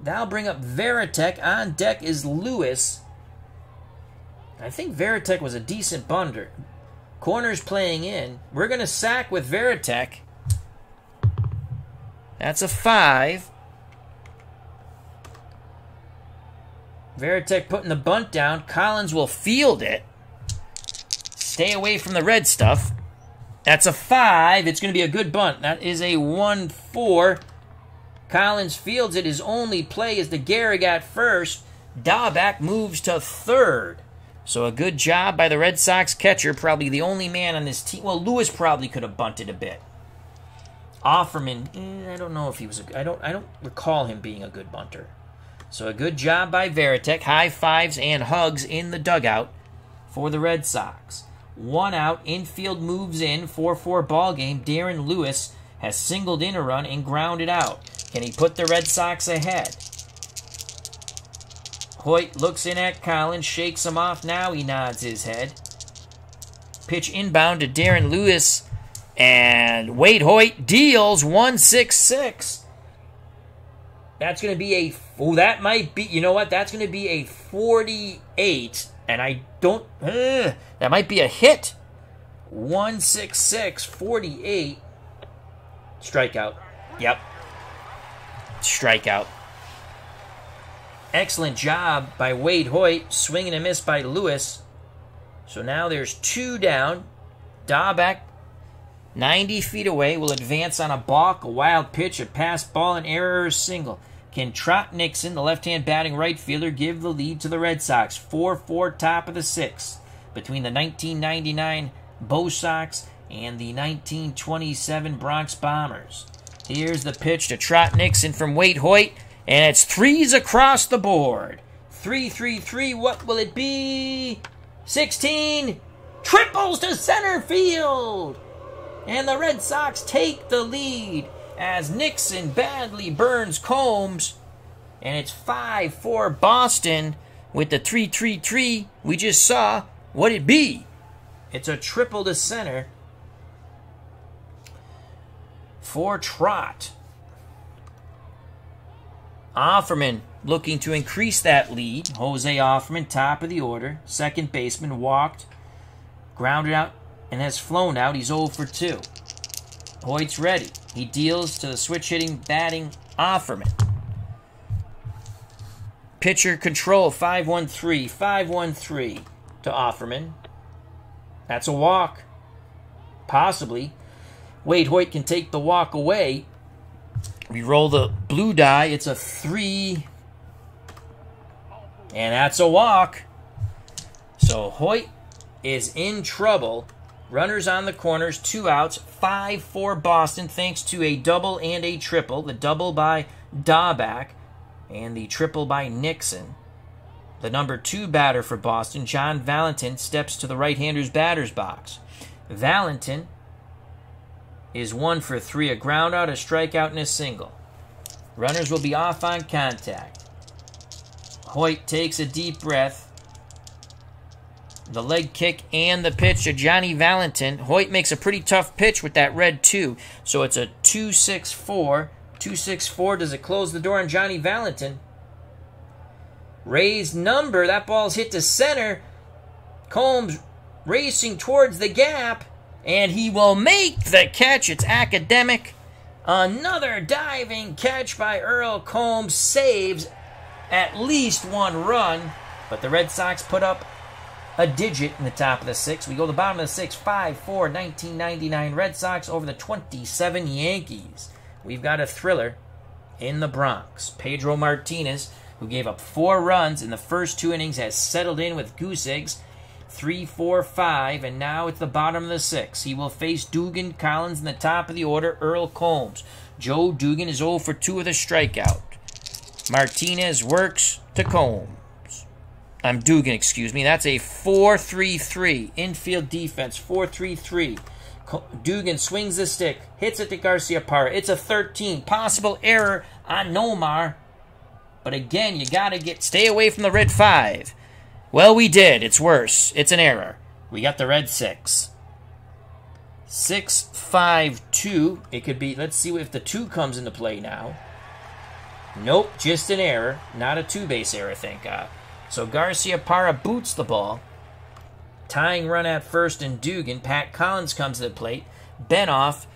That'll bring up Varitek. On deck is Lewis. I think Varitek was a decent bunter. Corners playing in. We're going to sack with Varitek. That's a five. Varitek putting the bunt down. Collins will field it. Stay away from the red stuff. That's a five. It's going to be a good bunt. That is a 1 4. Collins fields it. His only play is the Gehrig at first. Daubach moves to third. So a good job by the Red Sox catcher. Probably the only man on this team. Well, Lewis probably could have bunted a bit. Offerman, eh, I don't know if he was. A, I don't. I don't recall him being a good bunter. So a good job by Varitek. High fives and hugs in the dugout for the Red Sox. One out, infield moves in, 4 4 ball game. Darren Lewis has singled in a run and grounded out. Can he put the Red Sox ahead? Hoyt looks in at Collins, shakes him off. Now he nods his head. Pitch inbound to Darren Lewis, and Waite Hoyt deals 166. That's going to be a. Oh, that might be. You know what? That's going to be a 48 and I don't. Uh, that might be a hit. 166 48. Strikeout. Yep. Strikeout. Excellent job by Waite Hoyt. Swinging and a miss by Lewis. So now there's two down. Daubach, 90 feet away, will advance on a balk, a wild pitch, a pass ball, an error, or single. Can Trot Nixon, the left hand batting right fielder, give the lead to the Red Sox? 4 4 top of the sixth between the 1999 Bo Sox and the 1927 Bronx Bombers. Here's the pitch to Trot Nixon from Waite Hoyt, and it's threes across the board. Three, three, three. What will it be? 16. Triples to center field. And the Red Sox take the lead as Nixon badly burns Combs. And it's 5 4 Boston with the 3 3 3 we just saw. What it be? It's a triple to center for Trot. Offerman looking to increase that lead. Jose Offerman, top of the order. Second baseman, walked, grounded out, and has flown out. He's 0 for 2. Hoyt's ready. He deals to the switch hitting batting Offerman. Pitcher control 513, 513 to Offerman. That's a walk. Possibly. Waite Hoyt can take the walk away. We roll the blue die. It's a three. And that's a walk. So Hoyt is in trouble. Runners on the corners, two outs, 5 4 Boston, thanks to a double and a triple. The double by Daubach and the triple by Nixon. The number two batter for Boston, John Valentin, steps to the right hander's batter's box. Valentin is one for three, a ground out, a strikeout, and a single. Runners will be off on contact. Hoyt takes a deep breath. The leg kick and the pitch to Johnny Valentin. Hoyt makes a pretty tough pitch with that red two. So it's a 2 6 4. 2 6 4. Does it close the door on Johnny Valentin? Raised number. That ball's hit to center. Combs racing towards the gap. And he will make the catch. It's academic. Another diving catch by Earl Combs saves at least one run. But the Red Sox put up a digit in the top of the six. We go to the bottom of the six, 5 4, 1999 Red Sox over the 27 Yankees. We've got a thriller in the Bronx. Pedro Martinez, who gave up four runs in the first two innings, has settled in with goose eggs. 3 4 5, and now it's the bottom of the six. He will face Dugan Collins in the top of the order, Earl Combs. Joe Dugan is 0 for 2 with a strikeout. Martinez works to Combs. I'm Dugan, excuse me. That's a 4 3 3. Infield defense, 4 3 3. Dugan swings the stick, hits it to Garciaparra. It's a 13. Possible error on Nomar. But again, you got to get stay away from the red 5. Well, we did. It's worse. It's an error. We got the red 6. 6 5 2. It could be, let's see if the 2 comes into play now. Nope, just an error. Not a two base error, thank God. So Garciaparra boots the ball. Tying run at first and Dugan. Pat Collins comes to the plate. Bengough,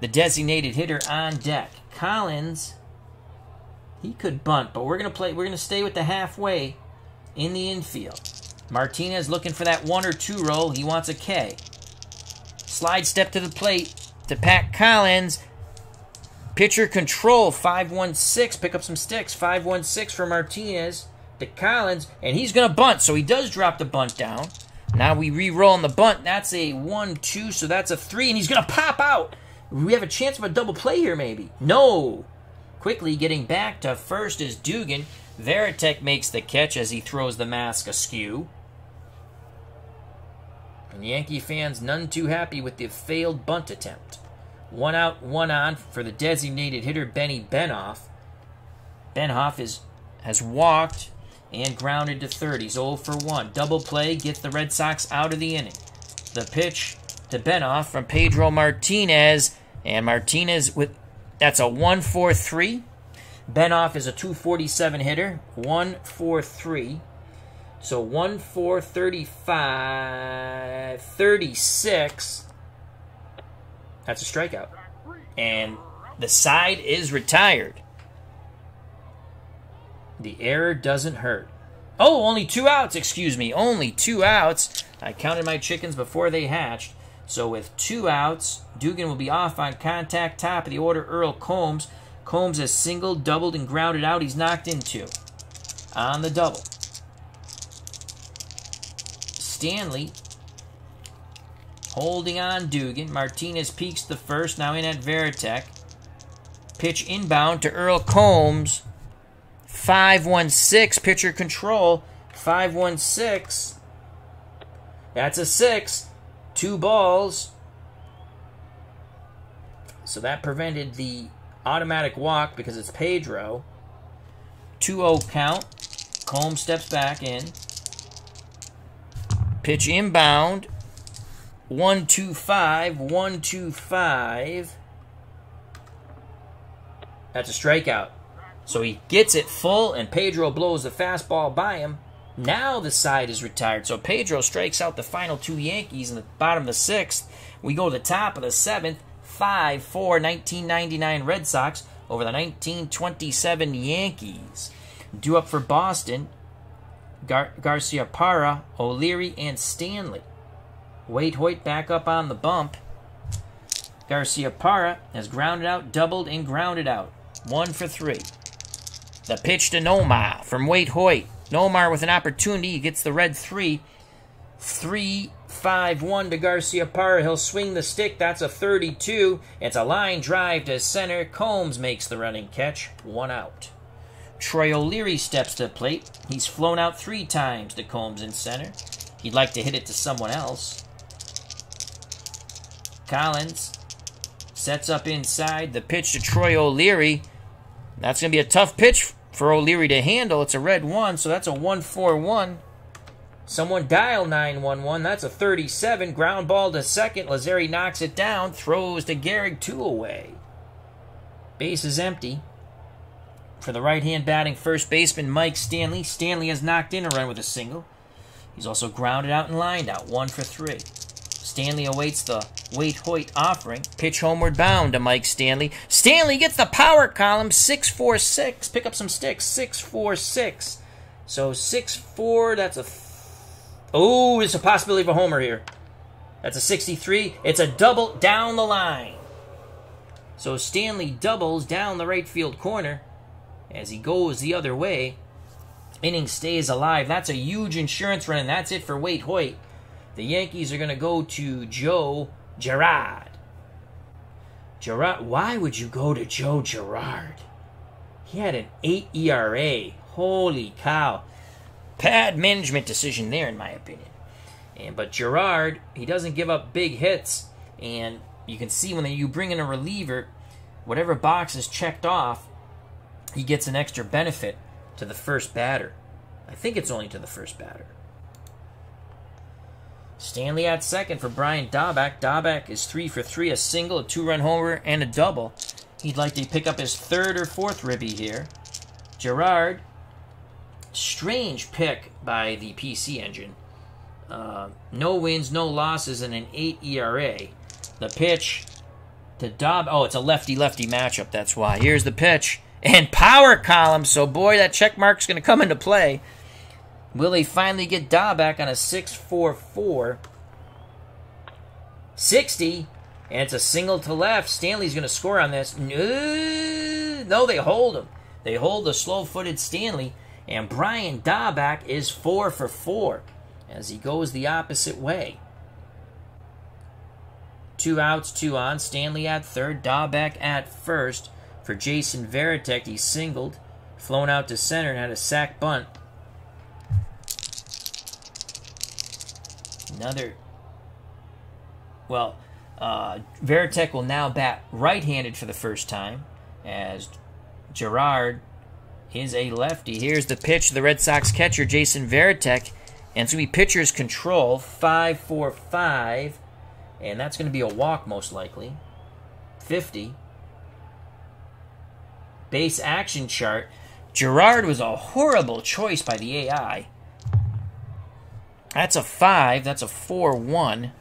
the designated hitter, on deck. Collins, he could bunt, but we're gonna play. We're gonna stay with the halfway in the infield. Martinez looking for that one or two roll. He wants a K. Slide step to the plate to Pat Collins. Pitcher control 516. Pick up some sticks. 516 for Martinez to Collins, and he's going to bunt. So he does drop the bunt down. Now we re-roll on the bunt. That's a 1 2, so that's a 3, and he's going to pop out. We have a chance of a double play here, maybe. No. Quickly getting back to first is Dugan. Varitek makes the catch as he throws the mask askew. And Yankee fans none too happy with the failed bunt attempt. One out, one on for the designated hitter Benny Bengough. Bengough is has walked and grounded to third. He's 0 for 1. Double play, get the Red Sox out of the inning. The pitch to Bengough from Pedro Martinez, and Martinez with that's a 1 4 3. Bengough is a 247 hitter, 143. So 1 4 35 36. That's a strikeout. And the side is retired. The error doesn't hurt. Oh, only two outs, excuse me. Only two outs. I counted my chickens before they hatched. So with two outs, Dugan will be off on contact. Top of the order, Earl Combs. Combs has singled, doubled, and grounded out. He's knocked into. On the double. Stanley holding on Dugan. Martinez peeks the first, now in at Varitek. Pitch inbound to Earl Combs. 516 pitcher control. 516. That's a six. Two balls. So that prevented the automatic walk because it's Pedro. 2 0 count. Combs steps back in. Pitch inbound. 1 2 5. 1 2 5. That's a strikeout. So he gets it full, and Pedro blows the fastball by him. Now the side is retired. So Pedro strikes out the final two Yankees in the bottom of the sixth. We go to the top of the seventh. 5 4 1999 Red Sox over the 1927 Yankees. Due up for Boston, Gar- Garciaparra, O'Leary, and Stanley. Waite Hoyt back up on the bump. Garciaparra has grounded out, doubled, and grounded out. One for three. The pitch to Nomar from Waite Hoyt. Nomar with an opportunity. He gets the red three. Three, five, one to Garciaparra. He'll swing the stick. That's a 32. It's a line drive to center. Combs makes the running catch. One out. Troy O'Leary steps to the plate. He's flown out three times to Combs in center. He'd like to hit it to someone else. Collins sets up inside. The pitch to Troy O'Leary. That's going to be a tough pitch for O'Leary to handle. It's a red one, so that's a 1 4 1. Someone dial 911. That's a 37. Ground ball to second. Lazzeri knocks it down. Throws to Gehrig, two away. Base is empty. For the right hand batting first baseman, Mike Stanley. Stanley has knocked in a run with a single. He's also grounded out and lined out, one for three. Stanley awaits the Waite Hoyt offering. Pitch homeward bound to Mike Stanley. Stanley gets the power column, 646. Pick up some sticks, 646. So 6 4, that's a. Oh, it's a possibility of a homer here. That's a 63. It's a double down the line. So Stanley doubles down the right field corner as he goes the other way. Inning stays alive. That's a huge insurance run, and that's it for Waite Hoyt. The Yankees are going to go to Joe Girard. Girard, why would you go to Joe Girard? He had an 8 ERA. Holy cow. Bad management decision there, in my opinion. And But Gerard, he doesn't give up big hits. And you can see when you bring in a reliever, whatever box is checked off, he gets an extra benefit to the first batter. I think it's only to the first batter. Stanley at second for Brian Daubach. Daubach is three for three, a single, a two-run homer, and a double. He'd like to pick up his third or fourth ribby here. Girard, strange pick by the PC engine. Uh, no wins, no losses, and an 8 ERA. The pitch to Dob. Oh, it's a lefty-lefty matchup. That's why. Here's the pitch and power column. So boy, that check mark's going to come into play. Will they finally get Daubach on a 6-4-4? 60, and it's a single to left. Stanley's going to score on this. No, they hold him. They hold the slow-footed Stanley, and Brian Daubach is 4 for 4 as he goes the opposite way. Two outs, two on. Stanley at third, Daubach at first. For Jason Varitek, he singled, flown out to center, and had a sac bunt. Another. Well, uh, Varitek will now bat right handed for the first time as Girard is a lefty. Here's the pitch the Red Sox catcher, Jason Varitek. And it's going to be pitcher's control, 5 4 5. And that's going to be a walk, most likely. 50. Base action chart. Girard was a horrible choice by the AI. That's a 5. That's a 4 1.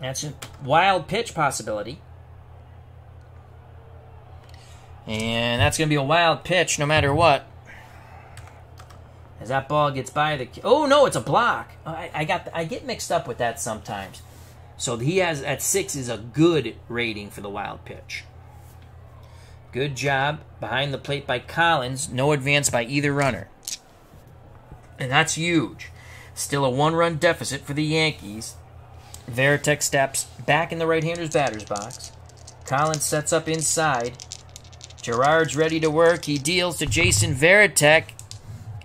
That's a wild pitch possibility. And that's going to be a wild pitch no matter what. As that ball gets by the. Oh, no, it's a block. Oh, I, I, got, I get mixed up with that sometimes. So he has, at 6 is a good rating for the wild pitch. Good job behind the plate by Collins. No advance by either runner. And that's huge. Still a one run deficit for the Yankees. Varitek steps back in the right hander's batter's box. Collins sets up inside. Girard's ready to work. He deals to Jason Varitek.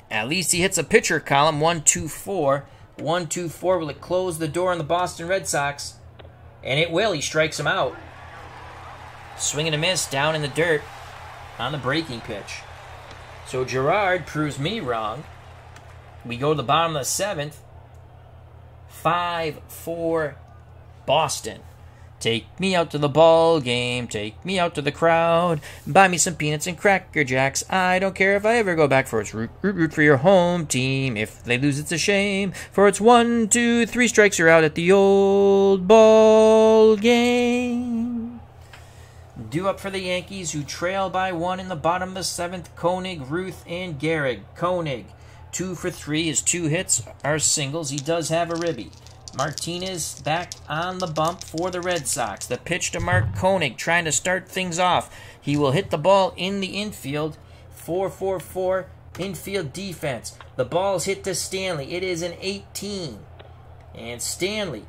At least he hits a pitcher column. 1 2 4. 1 2 4. Will it close the door on the Boston Red Sox? And it will. He strikes him out. Swing and a miss down in the dirt on the breaking pitch. So Gerard proves me wrong. We go to the bottom of the seventh. 5 4 Boston. Take me out to the ball game, take me out to the crowd, buy me some peanuts and cracker jacks. I don't care if I ever go back for it's root, root, root for your home team. If they lose, it's a shame. For it's one, two, three strikes, you're out at the old ball game. Due up for the Yankees, who trail by one in the bottom of the seventh. Koenig, Ruth, and Gehrig. Koenig, two for three. His two hits are singles. He does have a ribby. Martinez back on the bump for the Red Sox. The pitch to Mark Koenig trying to start things off. He will hit the ball in the infield. 4 4 4 infield defense. The ball's hit to Stanley. It is an 18. And Stanley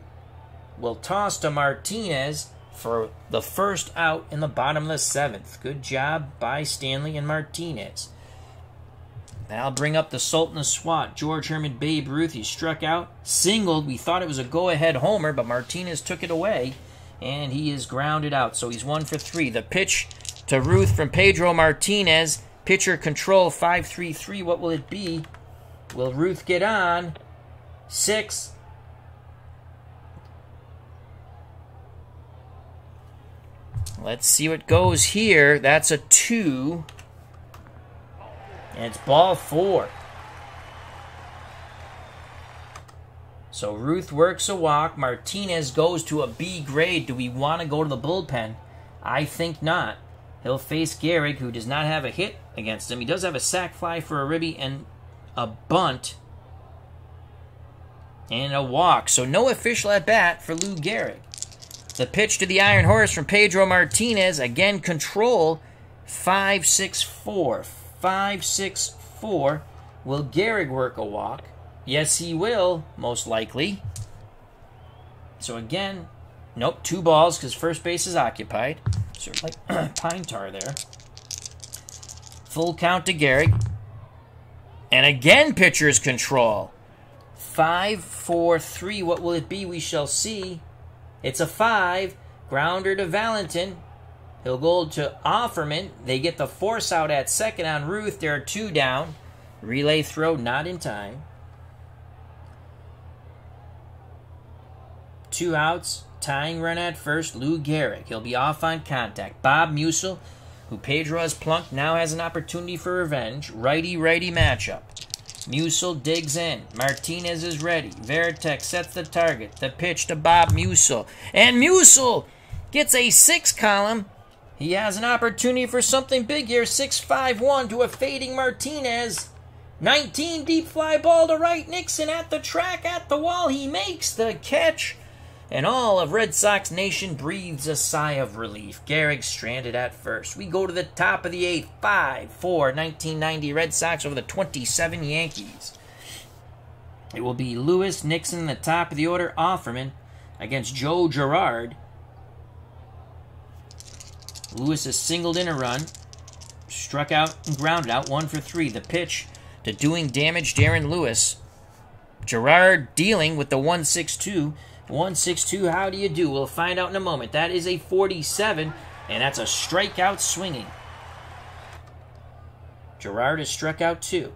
will toss to Martinez for the first out in the bottom of the seventh. Good job by Stanley and Martinez. That'll bring up the Sultan of SWAT, George Herman Babe Ruth. He struck out, singled. We thought it was a go ahead homer, but Martinez took it away, and he is grounded out. So he's one for three. The pitch to Ruth from Pedro Martinez. Pitcher control 5 3 3. What will it be? Will Ruth get on? Six. Let's see what goes here. That's a two. And it's ball four. So Ruth works a walk. Martinez goes to a B grade. Do we want to go to the bullpen? I think not. He'll face Gehrig, who does not have a hit against him. He does have a sac fly for a ribby and a bunt and a walk. So no official at bat for Lou Gehrig. The pitch to the Iron Horse from Pedro Martinez. Again, control 5 6 4 five, six, four. Will Gehrig work a walk? Yes, he will, most likely. So again, nope, two balls because first base is occupied. Sort of like pine tar there. Full count to Gehrig. And again, pitcher's control. Five, four, three. What will it be? We shall see. It's a five. Grounder to Valentin. He'll go to Offerman. They get the force out at second on Ruth. There are two down. Relay throw not in time. Two outs. Tying run at first. Lou Gehrig. He'll be off on contact. Bob Meusel, who Pedro has plunked, now has an opportunity for revenge. Righty righty matchup. Meusel digs in. Martinez is ready. Varitek sets the target. The pitch to Bob Meusel. And Meusel gets a six column he has an opportunity for something big here. 6 5 1 to a fading Martinez. 19 deep fly ball to right. Nixon at the track, at the wall. He makes the catch. And all of Red Sox Nation breathes a sigh of relief. Gehrig stranded at first. We go to the top of the eighth. 5 4 1990 Red Sox over the 27 Yankees. It will be Lewis, Nixon in the top of the order, Offerman against Joe Girard. Lewis has singled in a run, struck out and grounded out, one for three. The pitch to doing damage, Darren Lewis. Girard dealing with the 162. 162, how do you do? We'll find out in a moment. That is a 47, and that's a strikeout swinging. Girard has struck out two.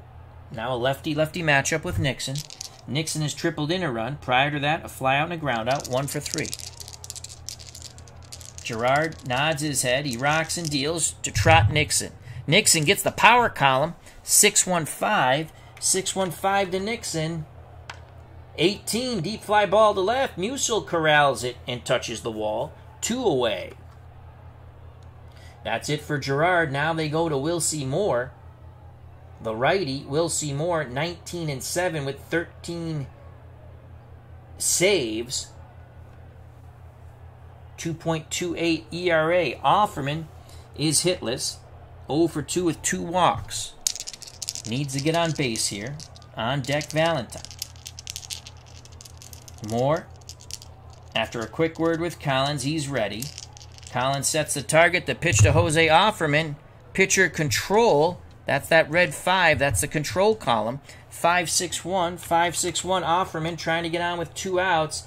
Now a lefty lefty matchup with Nixon. Nixon has tripled in a run. Prior to that, a flyout and a groundout, one for three. Girard nods his head. He rocks and deals to Trot Nixon. Nixon gets the power column. 615. 615 to Nixon. 18. Deep fly ball to left. Meusel corrals it and touches the wall. Two away. That's it for Gerard. Now they go to Wilcy Moore. The righty, Wilcy Moore, 19 and 7 with 13 saves. 2.28 ERA. Offerman is hitless. 0 for 2 with two walks. Needs to get on base here. On deck, Valentine. Moore, after a quick word with Collins, he's ready. Collins sets the target. The pitch to Jose Offerman. Pitcher control. That's that red five. That's the control column. 561. 561 Offerman trying to get on with two outs.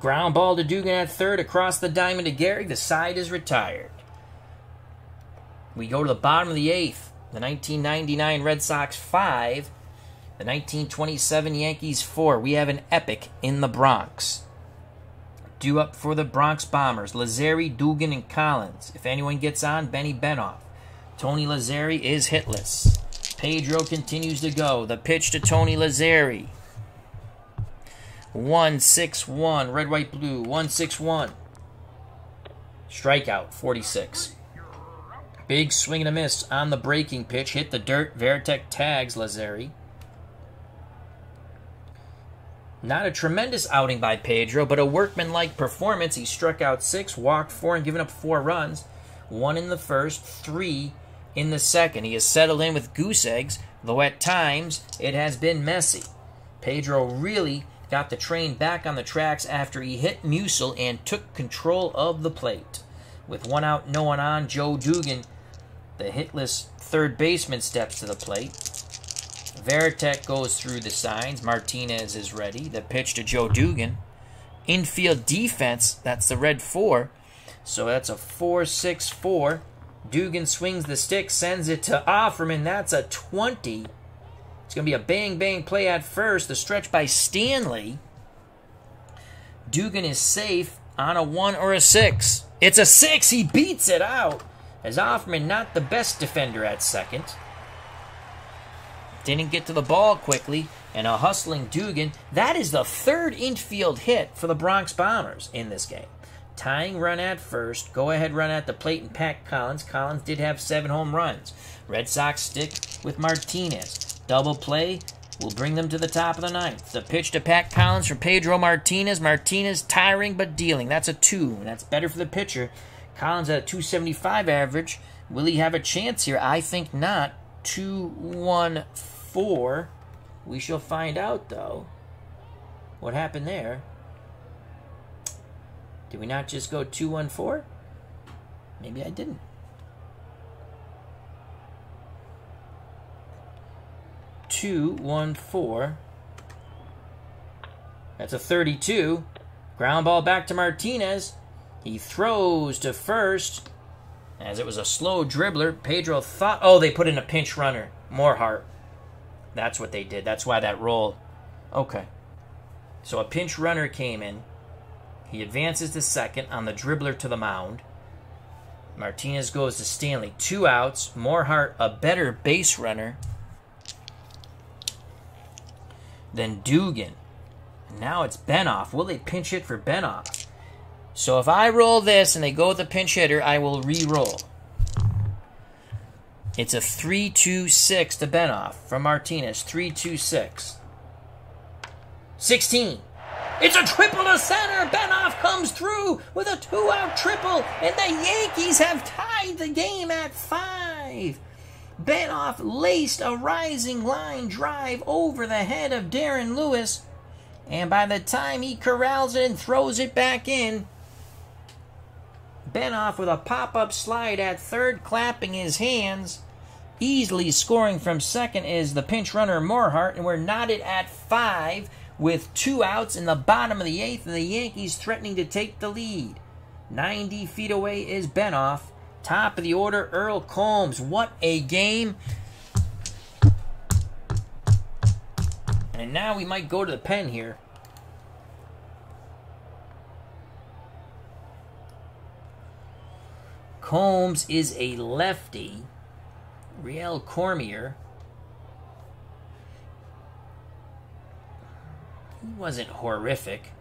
Ground ball to Dugan at third. Across the diamond to Gehrig. The side is retired. We go to the bottom of the eighth. The 1999 Red Sox 5. The 1927 Yankees 4. We have an epic in the Bronx. Due up for the Bronx Bombers. Lazzeri, Dugan, and Collins. If anyone gets on, Benny Bengough. Tony Lazzeri is hitless. Pedro continues to go. The pitch to Tony Lazzeri. 1 6 1. Red, white, blue. 161. Strikeout, 46. Big swing and a miss on the breaking pitch. Hit the dirt. Varitek tags Lazzeri. Not a tremendous outing by Pedro, but a workmanlike performance. He struck out six, walked four, and given up four runs. One in the first, three in the second. He has settled in with goose eggs, though at times it has been messy. Pedro really got the train back on the tracks after he hit Meusel and took control of the plate. With one out, no one on, Joe Dugan, the hitless third baseman, steps to the plate. Varitek goes through the signs. Martinez is ready. The pitch to Joe Dugan. Infield defense, that's the red four. So that's a 4 6 4. Dugan swings the stick, sends it to Offerman. That's a 20. It's going to be a bang bang play at first. The stretch by Stanley. Dugan is safe on a 1 or a 6. It's a 6. He beats it out. As Offerman, not the best defender at second. Didn't get to the ball quickly. And a hustling Dugan. That is the third infield hit for the Bronx Bombers in this game tying run at first, go ahead run at the plate and Pat Collins. Collins did have seven home runs. Red Sox stick with Martinez. Double play will bring them to the top of the ninth. The pitch to Pat Collins from Pedro Martinez. Martinez tiring but dealing. That's a two, that's better for the pitcher. Collins at a 275 average. Will he have a chance here? I think not. 2 1 4. We shall find out, though. What happened there? Did we not just go 214? Maybe I didn't. Two one four. That's a 32. Ground ball back to Martinez. He throws to first. As it was a slow dribbler, Pedro thought, oh, they put in a pinch runner. Morehart. That's what they did. That's why that roll. Okay. So a pinch runner came in. He advances to second on the dribbler to the mound. Martinez goes to Stanley. Two outs. Morehart, a better base runner than Dugan. Now it's Bengough. Will they pinch hit for Bengough? So if I roll this and they go with the pinch hitter, I will re-roll. It's a 3-2-6 to Bengough from Martinez. 3-2-6. 16. It's a triple to center. Bengough comes through with a two out triple, and the Yankees have tied the game at five. Bengough laced a rising line drive over the head of Darren Lewis, and by the time he corrals it and throws it back in, Bengough with a pop up slide at third, clapping his hands. Easily scoring from second is the pinch runner Morehart, and we're knotted at five with two outs in the bottom of the eighth and the Yankees threatening to take the lead. 90 feet away is Bengough. Top of the order, Earl Combs. What a game! And now we might go to the pen here. Combs is a lefty. Rheal Cormier He wasn't horrific.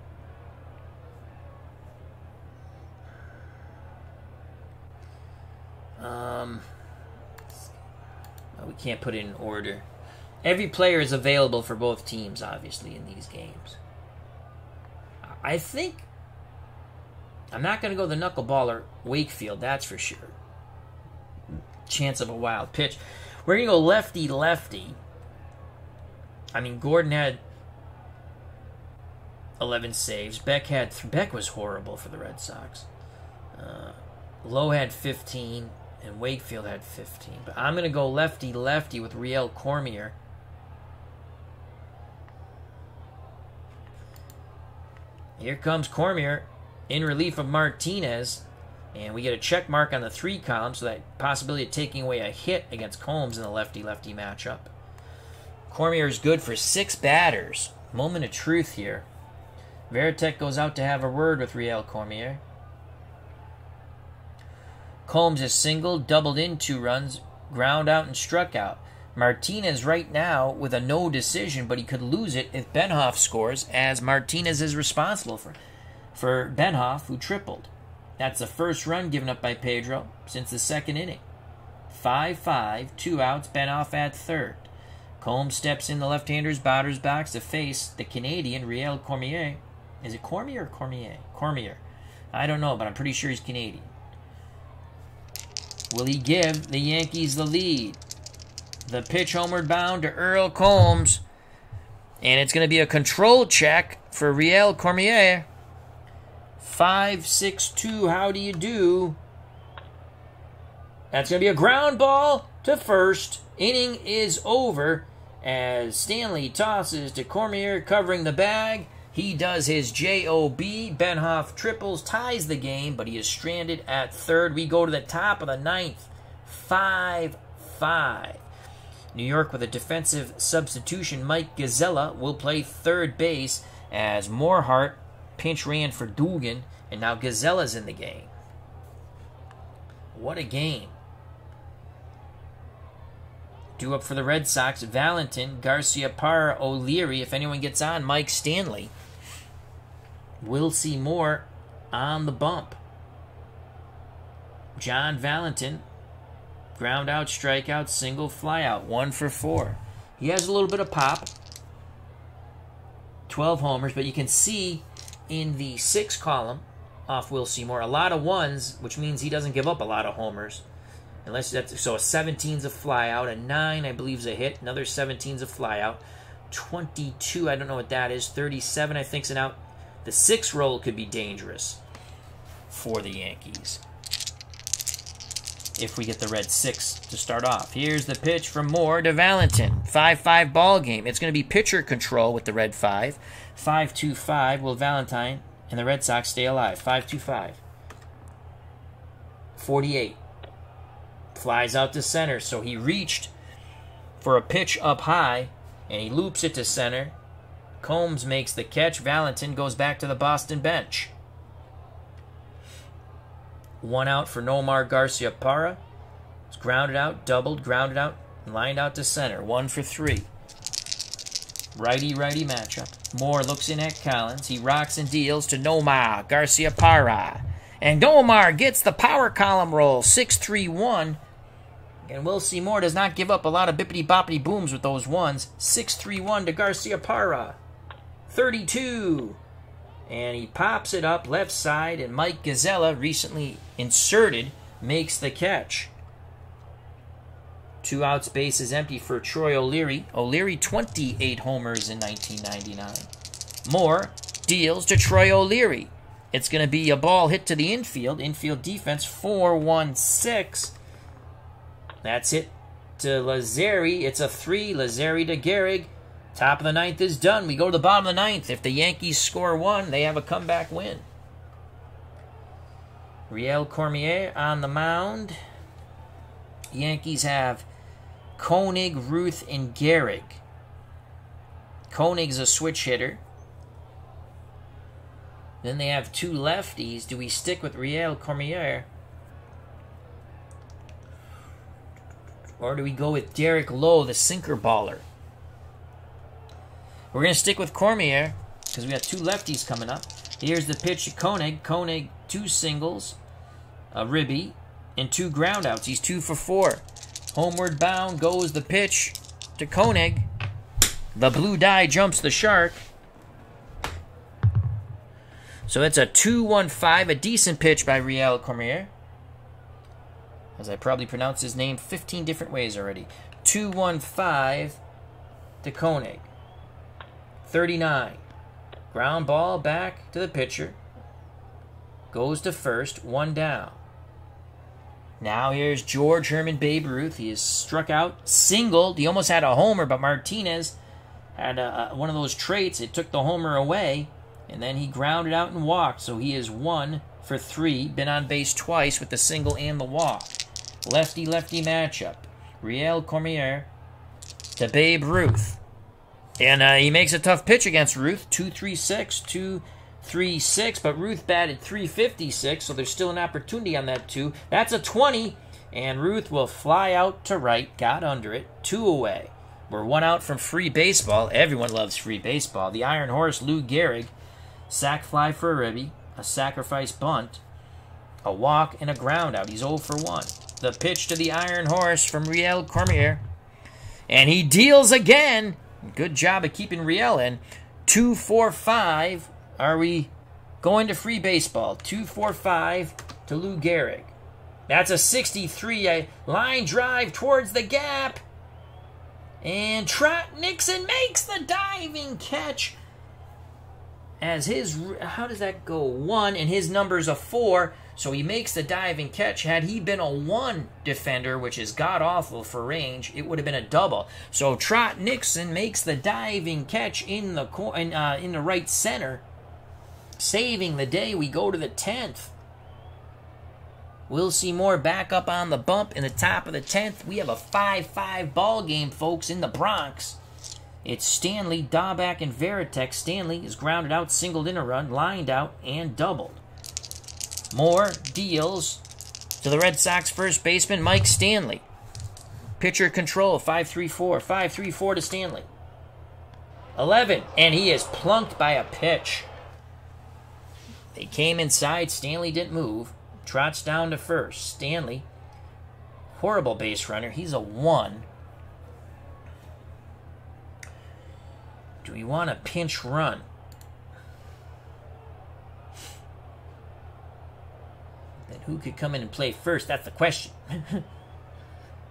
Um, we can't put it in order. Every player is available for both teams, obviously, in these games. I think I'm not going to go the knuckleballer Wakefield, that's for sure. Chance of a wild pitch. We're going to go lefty lefty. I mean, Gordon had 11 saves. Beck had Beck was horrible for the Red Sox. Uh, Lowe had 15, and Wakefield had 15. But I'm going to go lefty lefty with Rheal Cormier. Here comes Cormier in relief of Martinez. And we get a check mark on the three column, so that possibility of taking away a hit against Combs in the lefty lefty matchup. Cormier is good for six batters. Moment of truth here. Varitek goes out to have a word with Rheal Cormier. Combs is single, doubled in two runs, ground out, and struck out. Martinez right now with a no decision, but he could lose it if Bengough scores, as Martinez is responsible for, for Bengough, who tripled. That's the first run given up by Pedro since the second inning. 5 5, two outs, Bengough at third. Combs steps in the left hander's batter's box to face the Canadian Rheal Cormier. Is it Cormier or Cormier? Cormier. I don't know, but I'm pretty sure he's Canadian. Will he give the Yankees the lead? The pitch homeward bound to Earl Combs. And it's going to be a control check for Rheal Cormier. 5 6 2. How do you do? That's going to be a ground ball to first. Inning is over as Stanley tosses to Cormier covering the bag. He does his JOB. Bengough triples, ties the game, but he is stranded at third. We go to the top of the ninth. 5 5. New York with a defensive substitution. Mike Gazella will play third base as Morehart pinch ran for Dugan, and now Gazella's in the game. What a game. Due up for the Red Sox, Valentin, Garciaparra, O'Leary. If anyone gets on, Mike Stanley. Wilcy Moore on the bump. John Valentin, ground out, strikeout, single, flyout, one for four. He has a little bit of pop, 12 homers, but you can see in the six column off Wilcy Moore a lot of ones, which means he doesn't give up a lot of homers. Unless that's so a 17's a flyout, a 9 I believe is a hit, another 17's a flyout, 22 I don't know what that is, 37 I think's an out. The six roll could be dangerous for the Yankees. If we get the red six to start off. Here's the pitch from Moore to Valentin. 5 5 ball game. It's going to be pitcher control with the red 5. 5 2 5. Will Valentine and the Red Sox stay alive? 5 2 5. 48. Flies out to center. So he reached for a pitch up high and he loops it to center. Combs makes the catch. Valentin goes back to the Boston bench. One out for Nomar Garciaparra. It's grounded out, doubled, grounded out, lined out to center. One for three. Righty righty matchup. Moore looks in at Collins. He rocks and deals to Nomar Garciaparra. And Nomar gets the power column roll. 6 3 1. And Wilcy Moore does not give up a lot of bippity boppity booms with those ones. 6 3 1 to Garciaparra. 32. And he pops it up left side, and Mike Gazella, recently inserted, makes the catch. Two outs, base is empty for Troy O'Leary. O'Leary, 28 homers in 1999. Moore deals to Troy O'Leary. It's going to be a ball hit to the infield. Infield defense, 4 1 6. That's it to Lazzeri. It's a 3. Lazzeri to Gehrig. Top of the ninth is done. We go to the bottom of the ninth. If the Yankees score one, they have a comeback win. Rheal Cormier on the mound. Yankees have Koenig, Ruth, and Gehrig. Koenig's a switch hitter. Then they have two lefties. Do we stick with Rheal Cormier? Or do we go with Derek Lowe, the sinker baller? We're going to stick with Cormier because we got two lefties coming up. Here's the pitch to Koenig. Koenig, two singles, a ribby, and two groundouts. He's two for four. Homeward bound goes the pitch to Koenig. The blue die jumps the shark. So it's a 2 1 5, a decent pitch by Rheal Cormier. As I probably pronounced his name 15 different ways already. 2 1 5 to Koenig. 39. Ground ball back to the pitcher. goes to first, one down. Now here's George Herman Babe Ruth. He is struck out, singled. He almost had a homer, but Martinez had a, one of those traits. It took the homer away, and then he grounded out and walked. So he is one for three, been on base twice with the single and the walk. Lefty lefty matchup. Rheal Cormier to Babe Ruth. And uh, he makes a tough pitch against Ruth 236, 236, but Ruth batted 356, so there's still an opportunity on that two. That's a 20, and Ruth will fly out to right, got under it, two away. We're one out from free baseball. Everyone loves free baseball. The Iron Horse, Lou Gehrig, sac fly for a ribby, a sacrifice bunt, a walk, and a ground out. He's 0 for 1. The pitch to the Iron Horse from Rheal Cormier. And he deals again. Good job of keeping Rheal in. 2 4 5. Are we going to free baseball? 2 4 5 to Lou Gehrig. That's a 63 a line drive towards the gap. And Trot Nixon makes the diving catch. As his, how does that go? One, and his number's a four. So he makes the diving catch. Had he been a one defender, which is god awful for range, it would have been a double. So Trot Nixon makes the diving catch in the in, uh, in the right center, saving the day. We go to the tenth. Wilcy Moore back up on the bump in the top of the tenth. We have a five-five ball game, folks, in the Bronx. It's Stanley, Daubach, and Varitek. Stanley is grounded out, singled in a run, lined out, and doubled. Moore deals to the Red Sox first baseman, Mike Stanley. Pitcher control, 5 3 4. 5 3 4 to Stanley. 11, and he is plunked by a pitch. They came inside. Stanley didn't move. Trots down to first. Stanley, horrible base runner. He's a 1. Do we want a pinch run? Who could come in and play first? That's the question.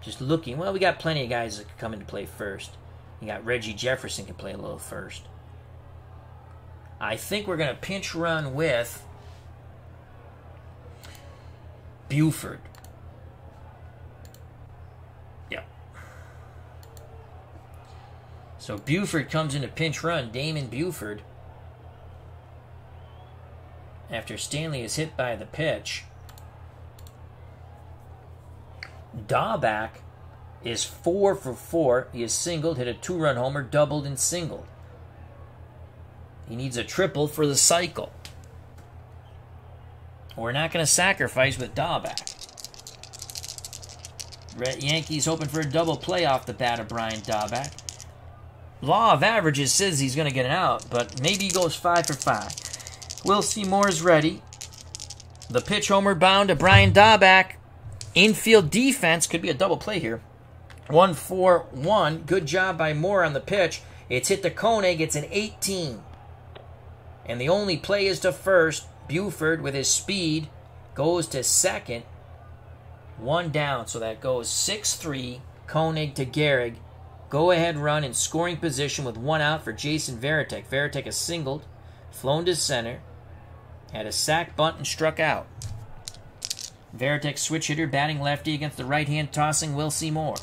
Just looking. Well, we got plenty of guys that could come in to play first. You got Reggie Jefferson can play a little first. I think we're going to pinch run with Buford. Yep. So Buford comes in to pinch run. Damon Buford. After Stanley is hit by the pitch. Daubach is four for four. He is singled, hit a two run homer, doubled, and singled. He needs a triple for the cycle. We're not going to sacrifice with Daubach. Red Yankees hoping for a double play off the bat of Brian Daubach. Law of averages says he's going to get an out, but maybe he goes five for five. Wilcy Moore is ready. The pitch homer bound to Brian Daubach. Infield defense could be a double play here. 1 4 1. Good job by Moore on the pitch. It's hit the Koenig. It's an 18. And the only play is to first. Buford, with his speed, goes to second. One down. So that goes 6 3. Koenig to Gehrig. Go ahead run in scoring position with one out for Jason Varitek. Varitek is singled, flown to center, had a sack bunt and struck out. Varitek switch hitter batting lefty against the right hand tossing Wilcy Moore.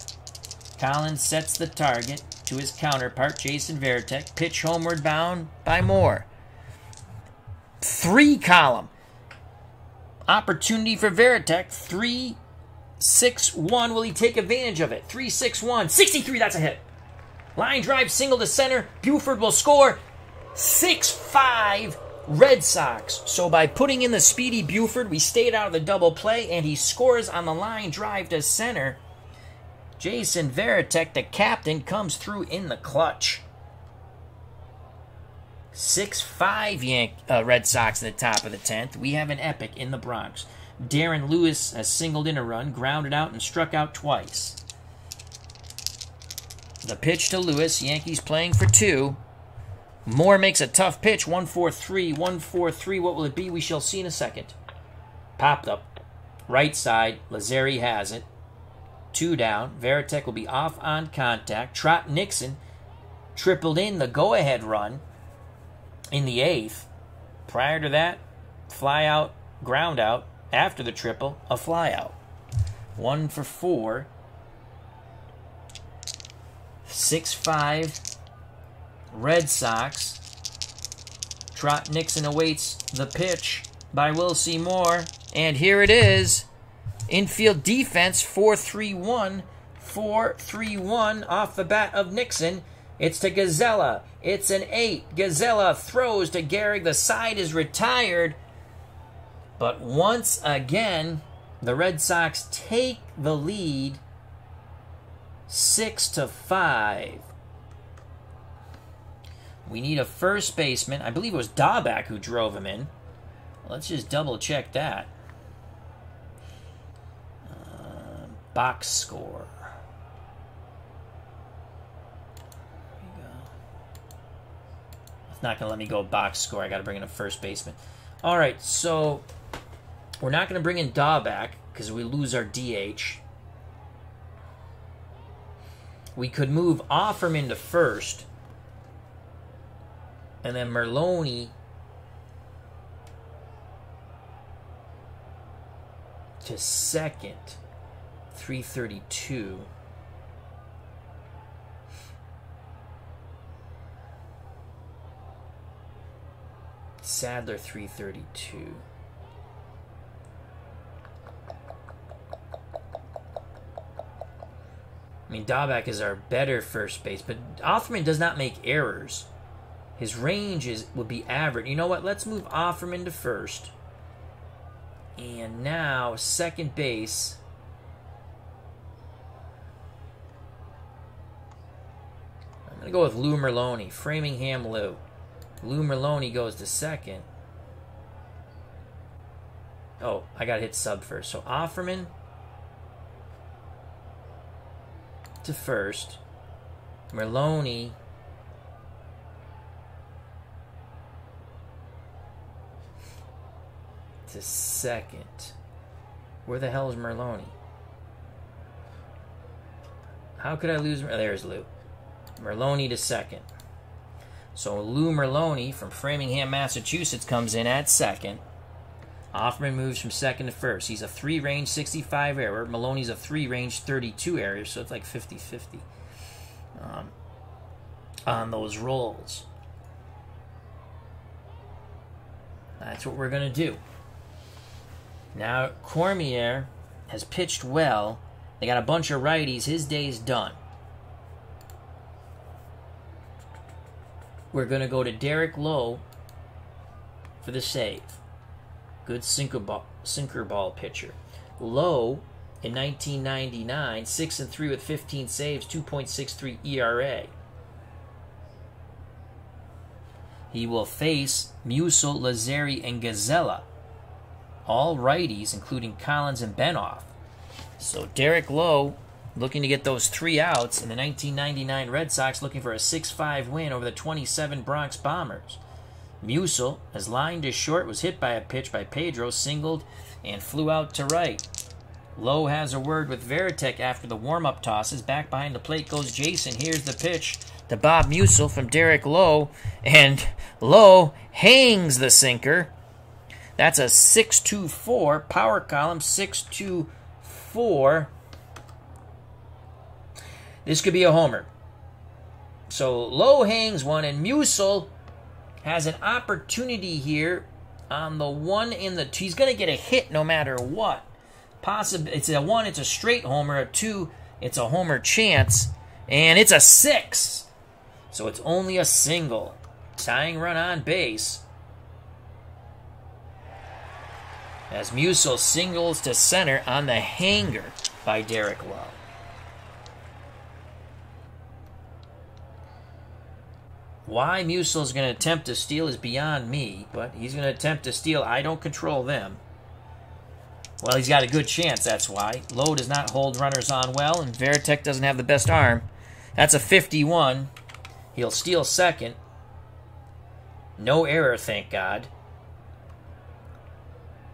Collins sets the target to his counterpart, Jason Varitek. Pitch homeward bound by Moore. Three column. Opportunity for Varitek. Three, six, one. Will he take advantage of it? Three, six, one. 63, that's a hit. Line drive, single to center. Buford will score. 6 5 Red Sox. So by putting in the speedy Buford, we stayed out of the double play, and he scores on the line drive to center. Jason Varitek, the captain, comes through in the clutch. 6 5 Yank uh, Red Sox at the top of the 10th. We have an epic in the Bronx. Darren Lewis has singled in a run, grounded out, and struck out twice. The pitch to Lewis, Yankees playing for two. Moore makes a tough pitch. 1 4 3. 1 4 3. What will it be? We shall see in a second. Popped up. Right side. Lazzeri has it. Two down. Varitek will be off on contact. Trot Nixon tripled in the go ahead run in the eighth. Prior to that, fly out ground out after the triple, a fly out. One for four. Six five. Red Sox. Trot Nixon awaits the pitch by Wilcy Moore. And here it is. Infield defense 4 3 1. 4 3 1 off the bat of Nixon. It's to Gazella. It's an 8. Gazella throws to Gehrig. The side is retired. But once again, the Red Sox take the lead 6 to 5. We need a first baseman. I believe it was Daubach who drove him in. Let's just double check that. Uh, box score. It's not going to let me go box score. I got to bring in a first baseman. All right, so we're not going to bring in Daubach because we lose our DH. We could move Offerman to first and then Merloni to second, 332. Sadler, 332. I mean, Daubach is our better first base, but Offerman does not make errors. His range is would be average. You know what? Let's move Offerman to first. And now second base. I'm gonna go with Lou Merloni, Framingham Lou. Lou Merloni goes to second. Oh, I gotta hit sub first. So Offerman to first. Merloni to second. Where the hell is Merloni? How could I lose? There's Lou. Merloni to second. So Lou Merloni from Framingham, Massachusetts comes in at second. Offerman moves from second to first. He's a three range 65 error. Merloni's a three range 32 error, so it's like 50 50 um, on those rolls. That's what we're going to do. Now, Cormier has pitched well. They got a bunch of righties. His day's done. We're going to go to Derek Lowe for the save. Good sinker ball, sinker ball pitcher. Lowe in 1999, 6 and 3 with 15 saves, 2.63 ERA. He will face Meusel, Lazzeri, and Gazella all righties, including Collins and Bengough. So Derek Lowe looking to get those three outs, and the 1999 Red Sox looking for a 6 5 win over the 27 Bronx Bombers. Meusel, as lined to short, was hit by a pitch by Pedro, singled, and flew out to right. Lowe has a word with Varitek after the warm up tosses. Back behind the plate goes Jason. Here's the pitch to Bob Meusel from Derek Lowe, and Lowe hangs the sinker that's a 624 power column 624. This could be a homer. So Lowe hangs one, and Meusel has an opportunity here on the one in the two. He's going to get a hit no matter what. Possible. It's a one. It's a straight homer. A two. It's a homer chance, and it's a six. So it's only a single. Tying run on base. As Meusel singles to center on the hanger by Derek Lowe. Why Meusel is going to attempt to steal is beyond me, but he's going to attempt to steal. I don't control them. Well, he's got a good chance, that's why. Lowe does not hold runners on well, and Varitek doesn't have the best arm. That's a 51. He'll steal second. No error, thank God.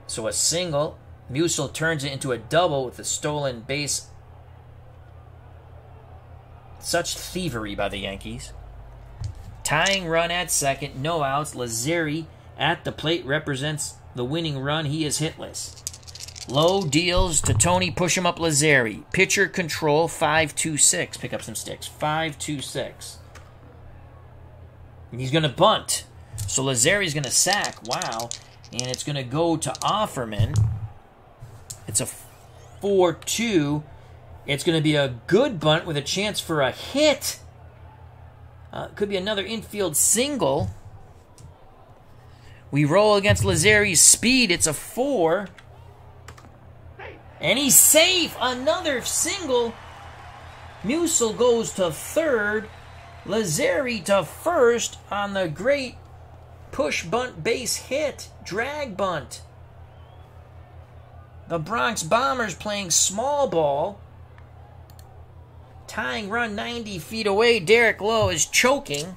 So a single, Meusel turns it into a double with a stolen base. Such thievery by the Yankees. Tying run at second, no outs. Lazzeri at the plate represents the winning run. He is hitless. Lowe deals to Tony, Poosh 'Em Up Lazzeri. Pitcher control, 5 2 6. Pick up some sticks. 5 2 6. He's going to bunt. So Lazzeri's going to sack. Wow. And it's going to go to Offerman. It's a 4 2. It's going to be a good bunt with a chance for a hit. Uh, could be another infield single. We roll against Lazzeri's speed. It's a 4. And he's safe. Another single. Meusel goes to third. Lazzeri to first on the great push bunt base hit. Drag bunt. The Bronx Bombers playing small ball. Tying run 90 feet away. Derek Lowe is choking.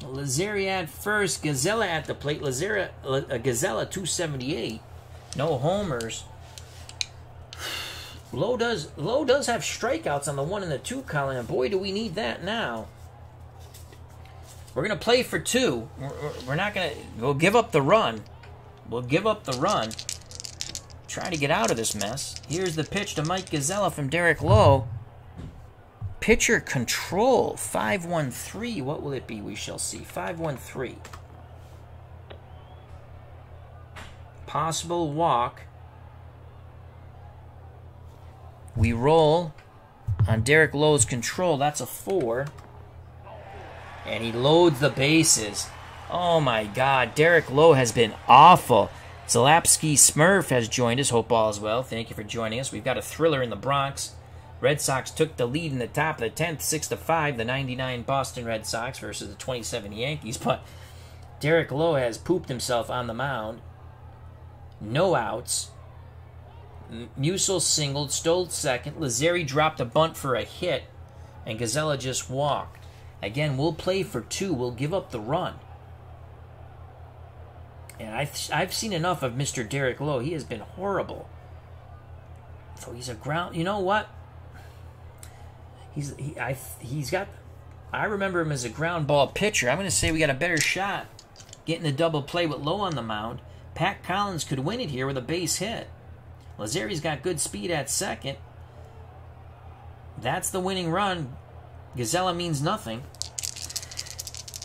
Lazzeri at first, Gazella at the plate. Lazzeri, uh, Gazella 278. No homers. Lowe does Lowe does have strikeouts on the one and the two column, and boy, do we need that now. We're gonna play for two. We're, we're not gonna. We'll give up the run. We'll give up the run. Try to get out of this mess. Here's the pitch to Mike Gazella from Derek Lowe. Pitcher control 513. What will it be? We shall see. 513. Possible walk. We roll on Derek Lowe's control. That's a four. And he loads the bases. Oh my god, Derek Lowe has been awful. Zalapsky Smurf has joined us. Hope all is well. Thank you for joining us. We've got a thriller in the Bronx. Red Sox took the lead in the top of the 10th, 6 to 5, the 99 Boston Red Sox versus the 27 Yankees. But Derek Lowe has pooped himself on the mound. No outs. Meusel singled, stole second. Lazzeri dropped a bunt for a hit, and Gazella just walked. Again, we'll play for two. We'll give up the run. And I've, I've seen enough of Mr. Derek Lowe. He has been horrible. So he's a ground. You know what? He's he I he's got. I remember him as a ground ball pitcher. I'm going to say we got a better shot getting the double play with Lowe on the mound. Pat Collins could win it here with a base hit. Lazzeri's got good speed at second. That's the winning run. Gazella means nothing.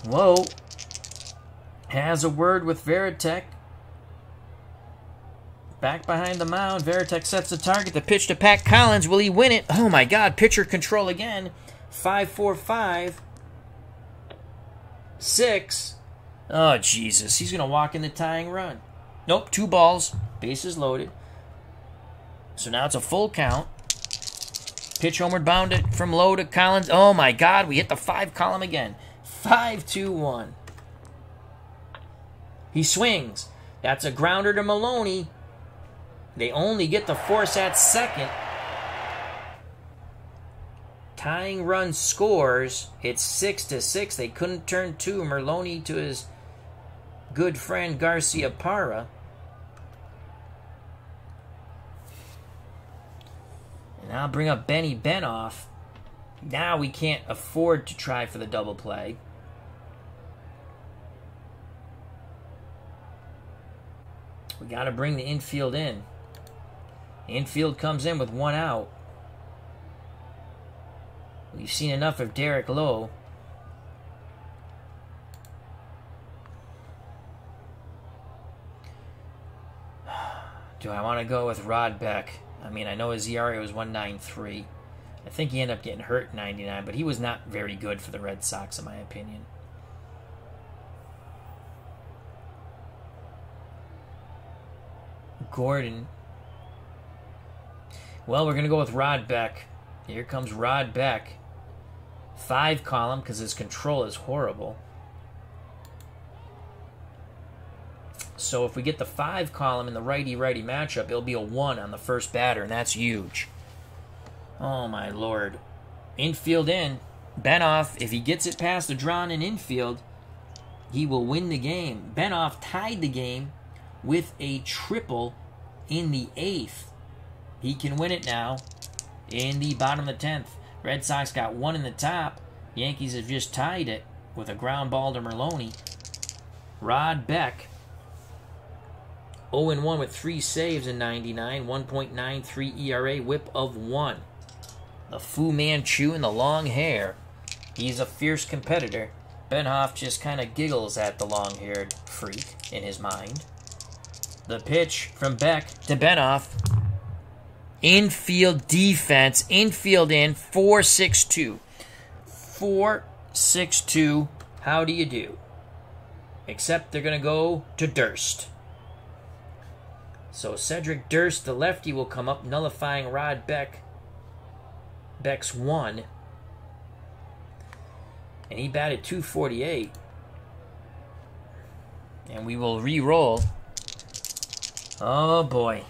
Whoa. Has a word with Varitek. Back behind the mound, Varitek sets the target. The pitch to Pat Collins. Will he win it? Oh my God! Pitcher control again. Five, four, five, six. Oh Jesus! He's gonna walk in the tying run. Nope. Two balls. Bases loaded. So now it's a full count. Pitch homeward it from Lowe to Collins. Oh my God! We hit the five column again. Five, two, one. He swings. That's a grounder to Merloni. They only get the force at second. Tying run scores. It's six to six. They couldn't turn two. Merloni to his good friend Garciaparra. And I'll bring up Benny Bengough. Now we can't afford to try for the double play. We got to bring the infield in. Infield comes in with one out. We've seen enough of Derek Lowe. Do I want to go with Rod Beck? I mean, I know his ERA was 193. I think he ended up getting hurt in 99, but he was not very good for the Red Sox, in my opinion. Gordon well, we're going to go with Rod Beck. Here comes Rod Beck. Five column because his control is horrible. So if we get the five column in the righty righty matchup, it'll be a one on the first batter, and that's huge. Oh my lord. Infield in. Bengough, if he gets it past the drawn in infield, he will win the game. Bengough tied the game with a triple in the eighth. He can win it now in the bottom of the 10th. Red Sox got one in the top. Yankees have just tied it with a ground ball to Merloni. Rod Beck, 0 1 with three saves in 99, 1.93 ERA, whip of 1. The Fu Manchu in the long hair. He's a fierce competitor. Bengough just kind of giggles at the long haired freak in his mind. The pitch from Beck to Bengough. Infield defense, infield in, 4 6 2. 4 6 2. How do you do? Except they're going to go to Durst. So Cedric Durst, the lefty, will come up, nullifying Rod Beck. Beck's one. And he batted 248. And we will re roll. Oh boy.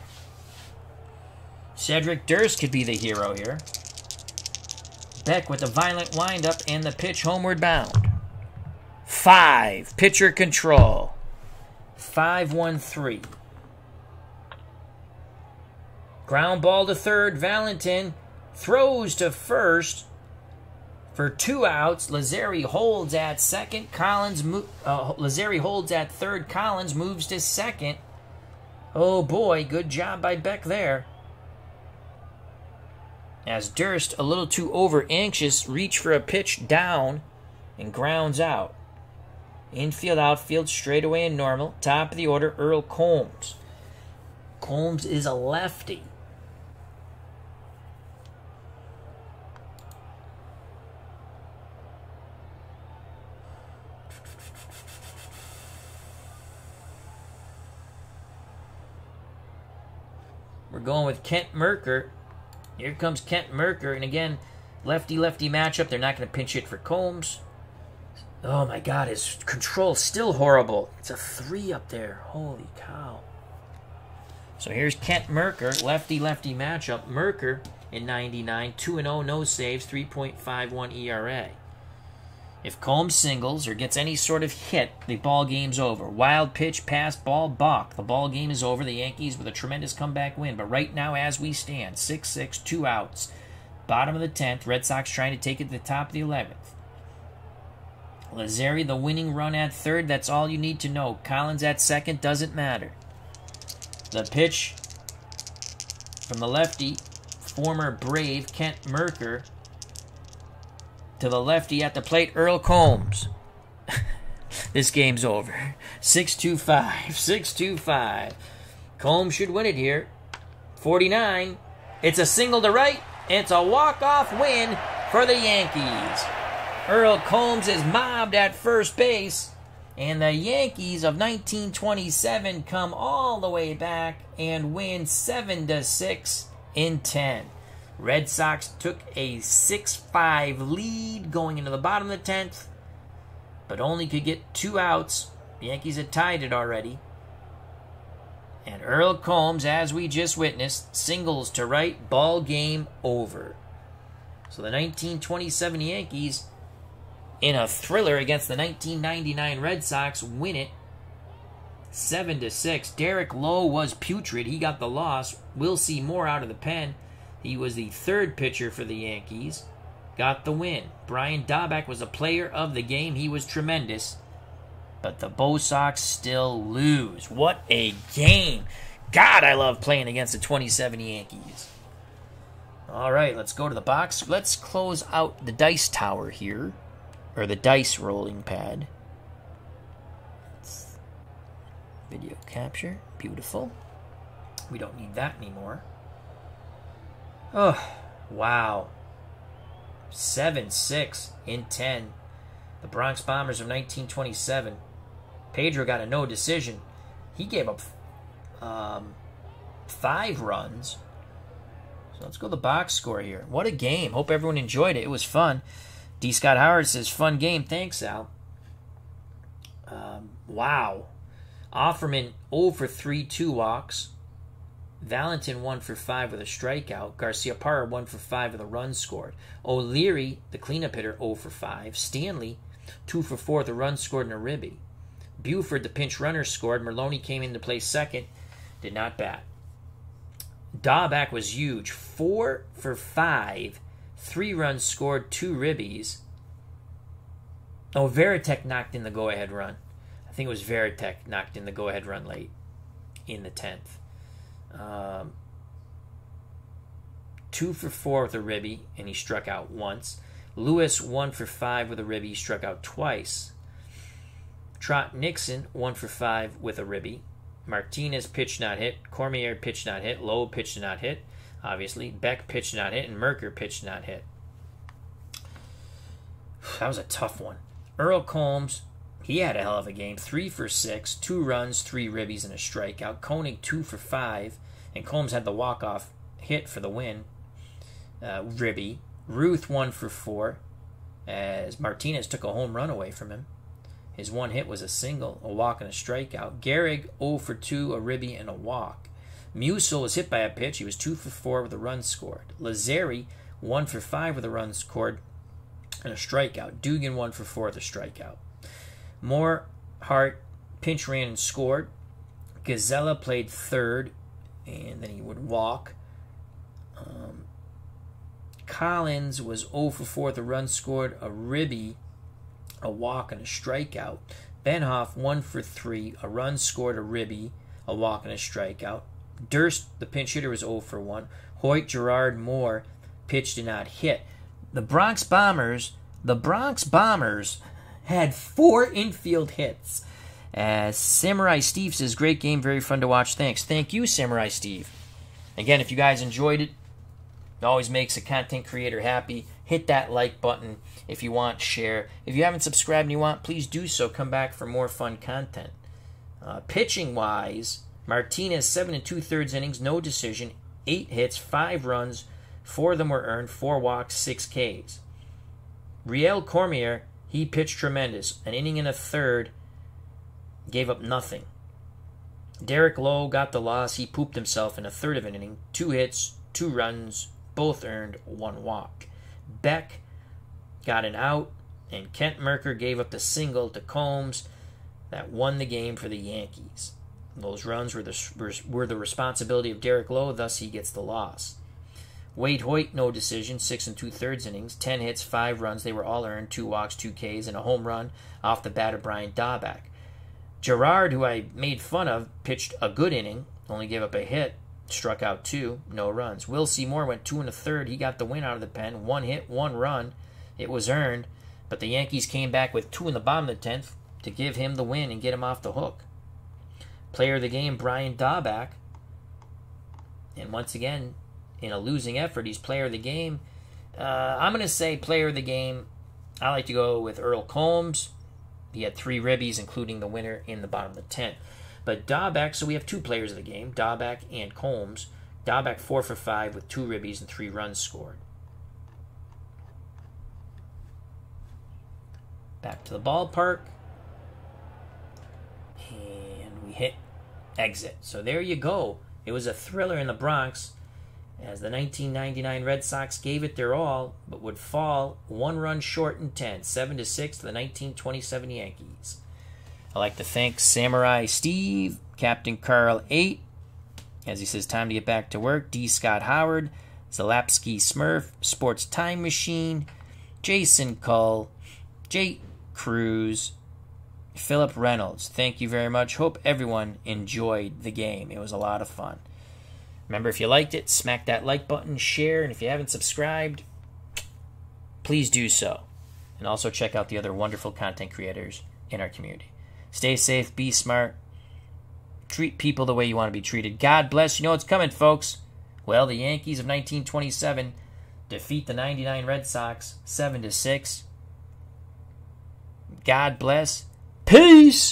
Cedric Durst could be the hero here. Beck with a violent windup and the pitch homeward bound. Five. Pitcher control. 5 1 3. Ground ball to third. Valentin throws to first for two outs. Lazzeri holds at second. Collins mo- uh, Lazzeri holds at third. Collins moves to second. Oh boy, good job by Beck there. As Durst, a little too over anxious, reach for a pitch down and grounds out. Infield, outfield, straightaway and normal. Top of the order, Earl Combs. Combs is a lefty. Going with Kent Mercker. Here comes Kent Mercker. and again, lefty lefty matchup. They're not going to pinch it for Combs. Oh my God, his control still horrible. It's a three up there. Holy cow! So here's Kent Mercker, lefty lefty matchup. Mercker in 99, 2 0, no saves, 3.51 ERA. If Combs singles or gets any sort of hit, the ball game's over. Wild pitch, pass, ball, balk. The ball game is over. The Yankees with a tremendous comeback win. But right now, as we stand, 6 6, two outs. Bottom of the 10th. Red Sox trying to take it to the top of the 11th. Lazzeri, the winning run at third. That's all you need to know. Collins at second. Doesn't matter. The pitch from the lefty, former Brave Kent Mercker to the lefty at the plate, Earl Combs. this game's over. 625. 625. Combs should win it here. 49. It's a single to right. It's a walk-off win for the Yankees. Earl Combs is mobbed at first base. And the Yankees of 1927 come all the way back and win 7 to 6 in 10. Red Sox took a 6 5 lead going into the bottom of the 10th, but only could get two outs. The Yankees had tied it already. And Earl Combs, as we just witnessed, singles to right, ball game over. So the 1927 Yankees, in a thriller against the 1999 Red Sox, win it 7 to 6. Derek Lowe was putrid. He got the loss. Wilcy Moore out of the pen. He was the third pitcher for the Yankees. Got the win. Brian Daubach was a player of the game. He was tremendous. But the Bo Sox still lose. What a game. God, I love playing against the 27 Yankees. All right, let's go to the box. Let's close out the dice tower here, or the dice rolling pad. Video capture. Beautiful. We don't need that anymore. Oh, wow. 7 6 in 10. The Bronx Bombers of 1927. Pedro got a no decision. He gave up um, five runs. So let's go the box score here. What a game. Hope everyone enjoyed it. It was fun. D. Scott Howard says, fun game. Thanks, Al. Um, wow. Offerman 0 for 3, 2 walks. Valentin one for five with a strikeout. Garciaparra one for five with a run scored. O'Leary, the cleanup hitter, 0 for five. Stanley, two for four with a run scored and a ribby. Buford, the pinch runner, scored. Merloni came in to play second, did not bat. Daubach was huge, four for five three runs scored, two ribbies. Oh, Varitek knocked in the go ahead run. I think it was Varitek knocked in the go ahead run late in the 10th. Um, two for four with a ribby, and he struck out once. Lewis, one for five with a ribby, he struck out twice. Trot Nixon, one for five with a ribby. Martinez pitched not hit. Cormier pitched not hit. Lowe pitched not hit, obviously. Beck pitched not hit, and Mercker pitched not hit. That was a tough one. Earl Combs, he had a hell of a game. Three for six, two runs, three ribbies, and a strikeout. Koenig, two for five, and Combs had the walk-off hit for the win. Uh, ribby. Ruth, one for four, as Martinez took a home run away from him. His one hit was a single, a walk, and a strikeout. Gehrig, 0 for 2, a ribby, and a walk. Meusel was hit by a pitch. He was 2 for 4 with a run scored. Lazzeri 1 for 5 with a run scored and a strikeout. Dugan, 1 for 4 with a strikeout. Moore, Hart, pinch ran and scored. Gazella played third, and then he would walk. Um, Collins was 0 for 4 with a run scored, a ribby, a walk, and a strikeout. Bengough, 1 for 3, a run scored, a ribby, a walk, and a strikeout. Durst, the pinch hitter, was 0 for 1. Hoyt, Giard, Moore pitched and not hit. The Bronx Bombers, the Bronx Bombers had four infield hits. As Samurai Steve says, great game, very fun to watch. Thanks. Thank you, Samurai Steve. Again, if you guys enjoyed it, it always makes a content creator happy. Hit that like button if you want, share. If you haven't subscribed and you want, please do so. Come back for more fun content. Uh, pitching wise, Martinez, seven and two thirds innings, no decision, eight hits, five runs, four of them were earned, four walks, six Ks. Rheal Cormier, he pitched tremendous. An inning and a third, gave up nothing. Derek Lowe got the loss. He pooped himself in a third of an inning. Two hits, two runs, both earned, one walk. Beck got an out, and Kent Mercker gave up the single to Combs that won the game for the Yankees. Those runs were the, were the responsibility of Derek Lowe, thus he gets the loss. Waite Hoyt, no decision, six and two thirds innings, ten hits, five runs. They were all earned, two walks, two Ks, and a home run off the bat of Brian Daubach. Giard, who I made fun of, pitched a good inning, only gave up a hit, struck out two, no runs. Wilcy Moore went two and a third. He got the win out of the pen. One hit, one run. It was earned, but the Yankees came back with two in the bottom of the tenth to give him the win and get him off the hook. Player of the game, Brian Daubach. And once again, in a losing effort, he's player of the game. Uh, I'm going to say player of the game. I like to go with Earl Combs. He had three ribbies, including the winner in the bottom of the tenth. But Daubach, so we have two players of the game, Daubach and Combs. Daubach four for five with two ribbies and three runs scored. Back to the ballpark. And we hit exit. So there you go. It was a thriller in the Bronx as the 1999 Red Sox gave it their all, but would fall one run short in 10, 7 to 6 to the 1927 Yankees. I'd like to thank Samurai Steve, Captain Carl 8, as he says, time to get back to work, D. Scott Howard, Zalapsky Smurf, Sports Time Machine, Jason Cull, Jake Cruz, Philip Reynolds. Thank you very much. Hope everyone enjoyed the game. It was a lot of fun. Remember, if you liked it, smack that like button, share, and if you haven't subscribed, please do so. And also check out the other wonderful content creators in our community. Stay safe, be smart, treat people the way you want to be treated. God bless. You know what's coming, folks. Well, the Yankees of 1927 defeat the 99 Red Sox 7 to 6. God bless. Peace.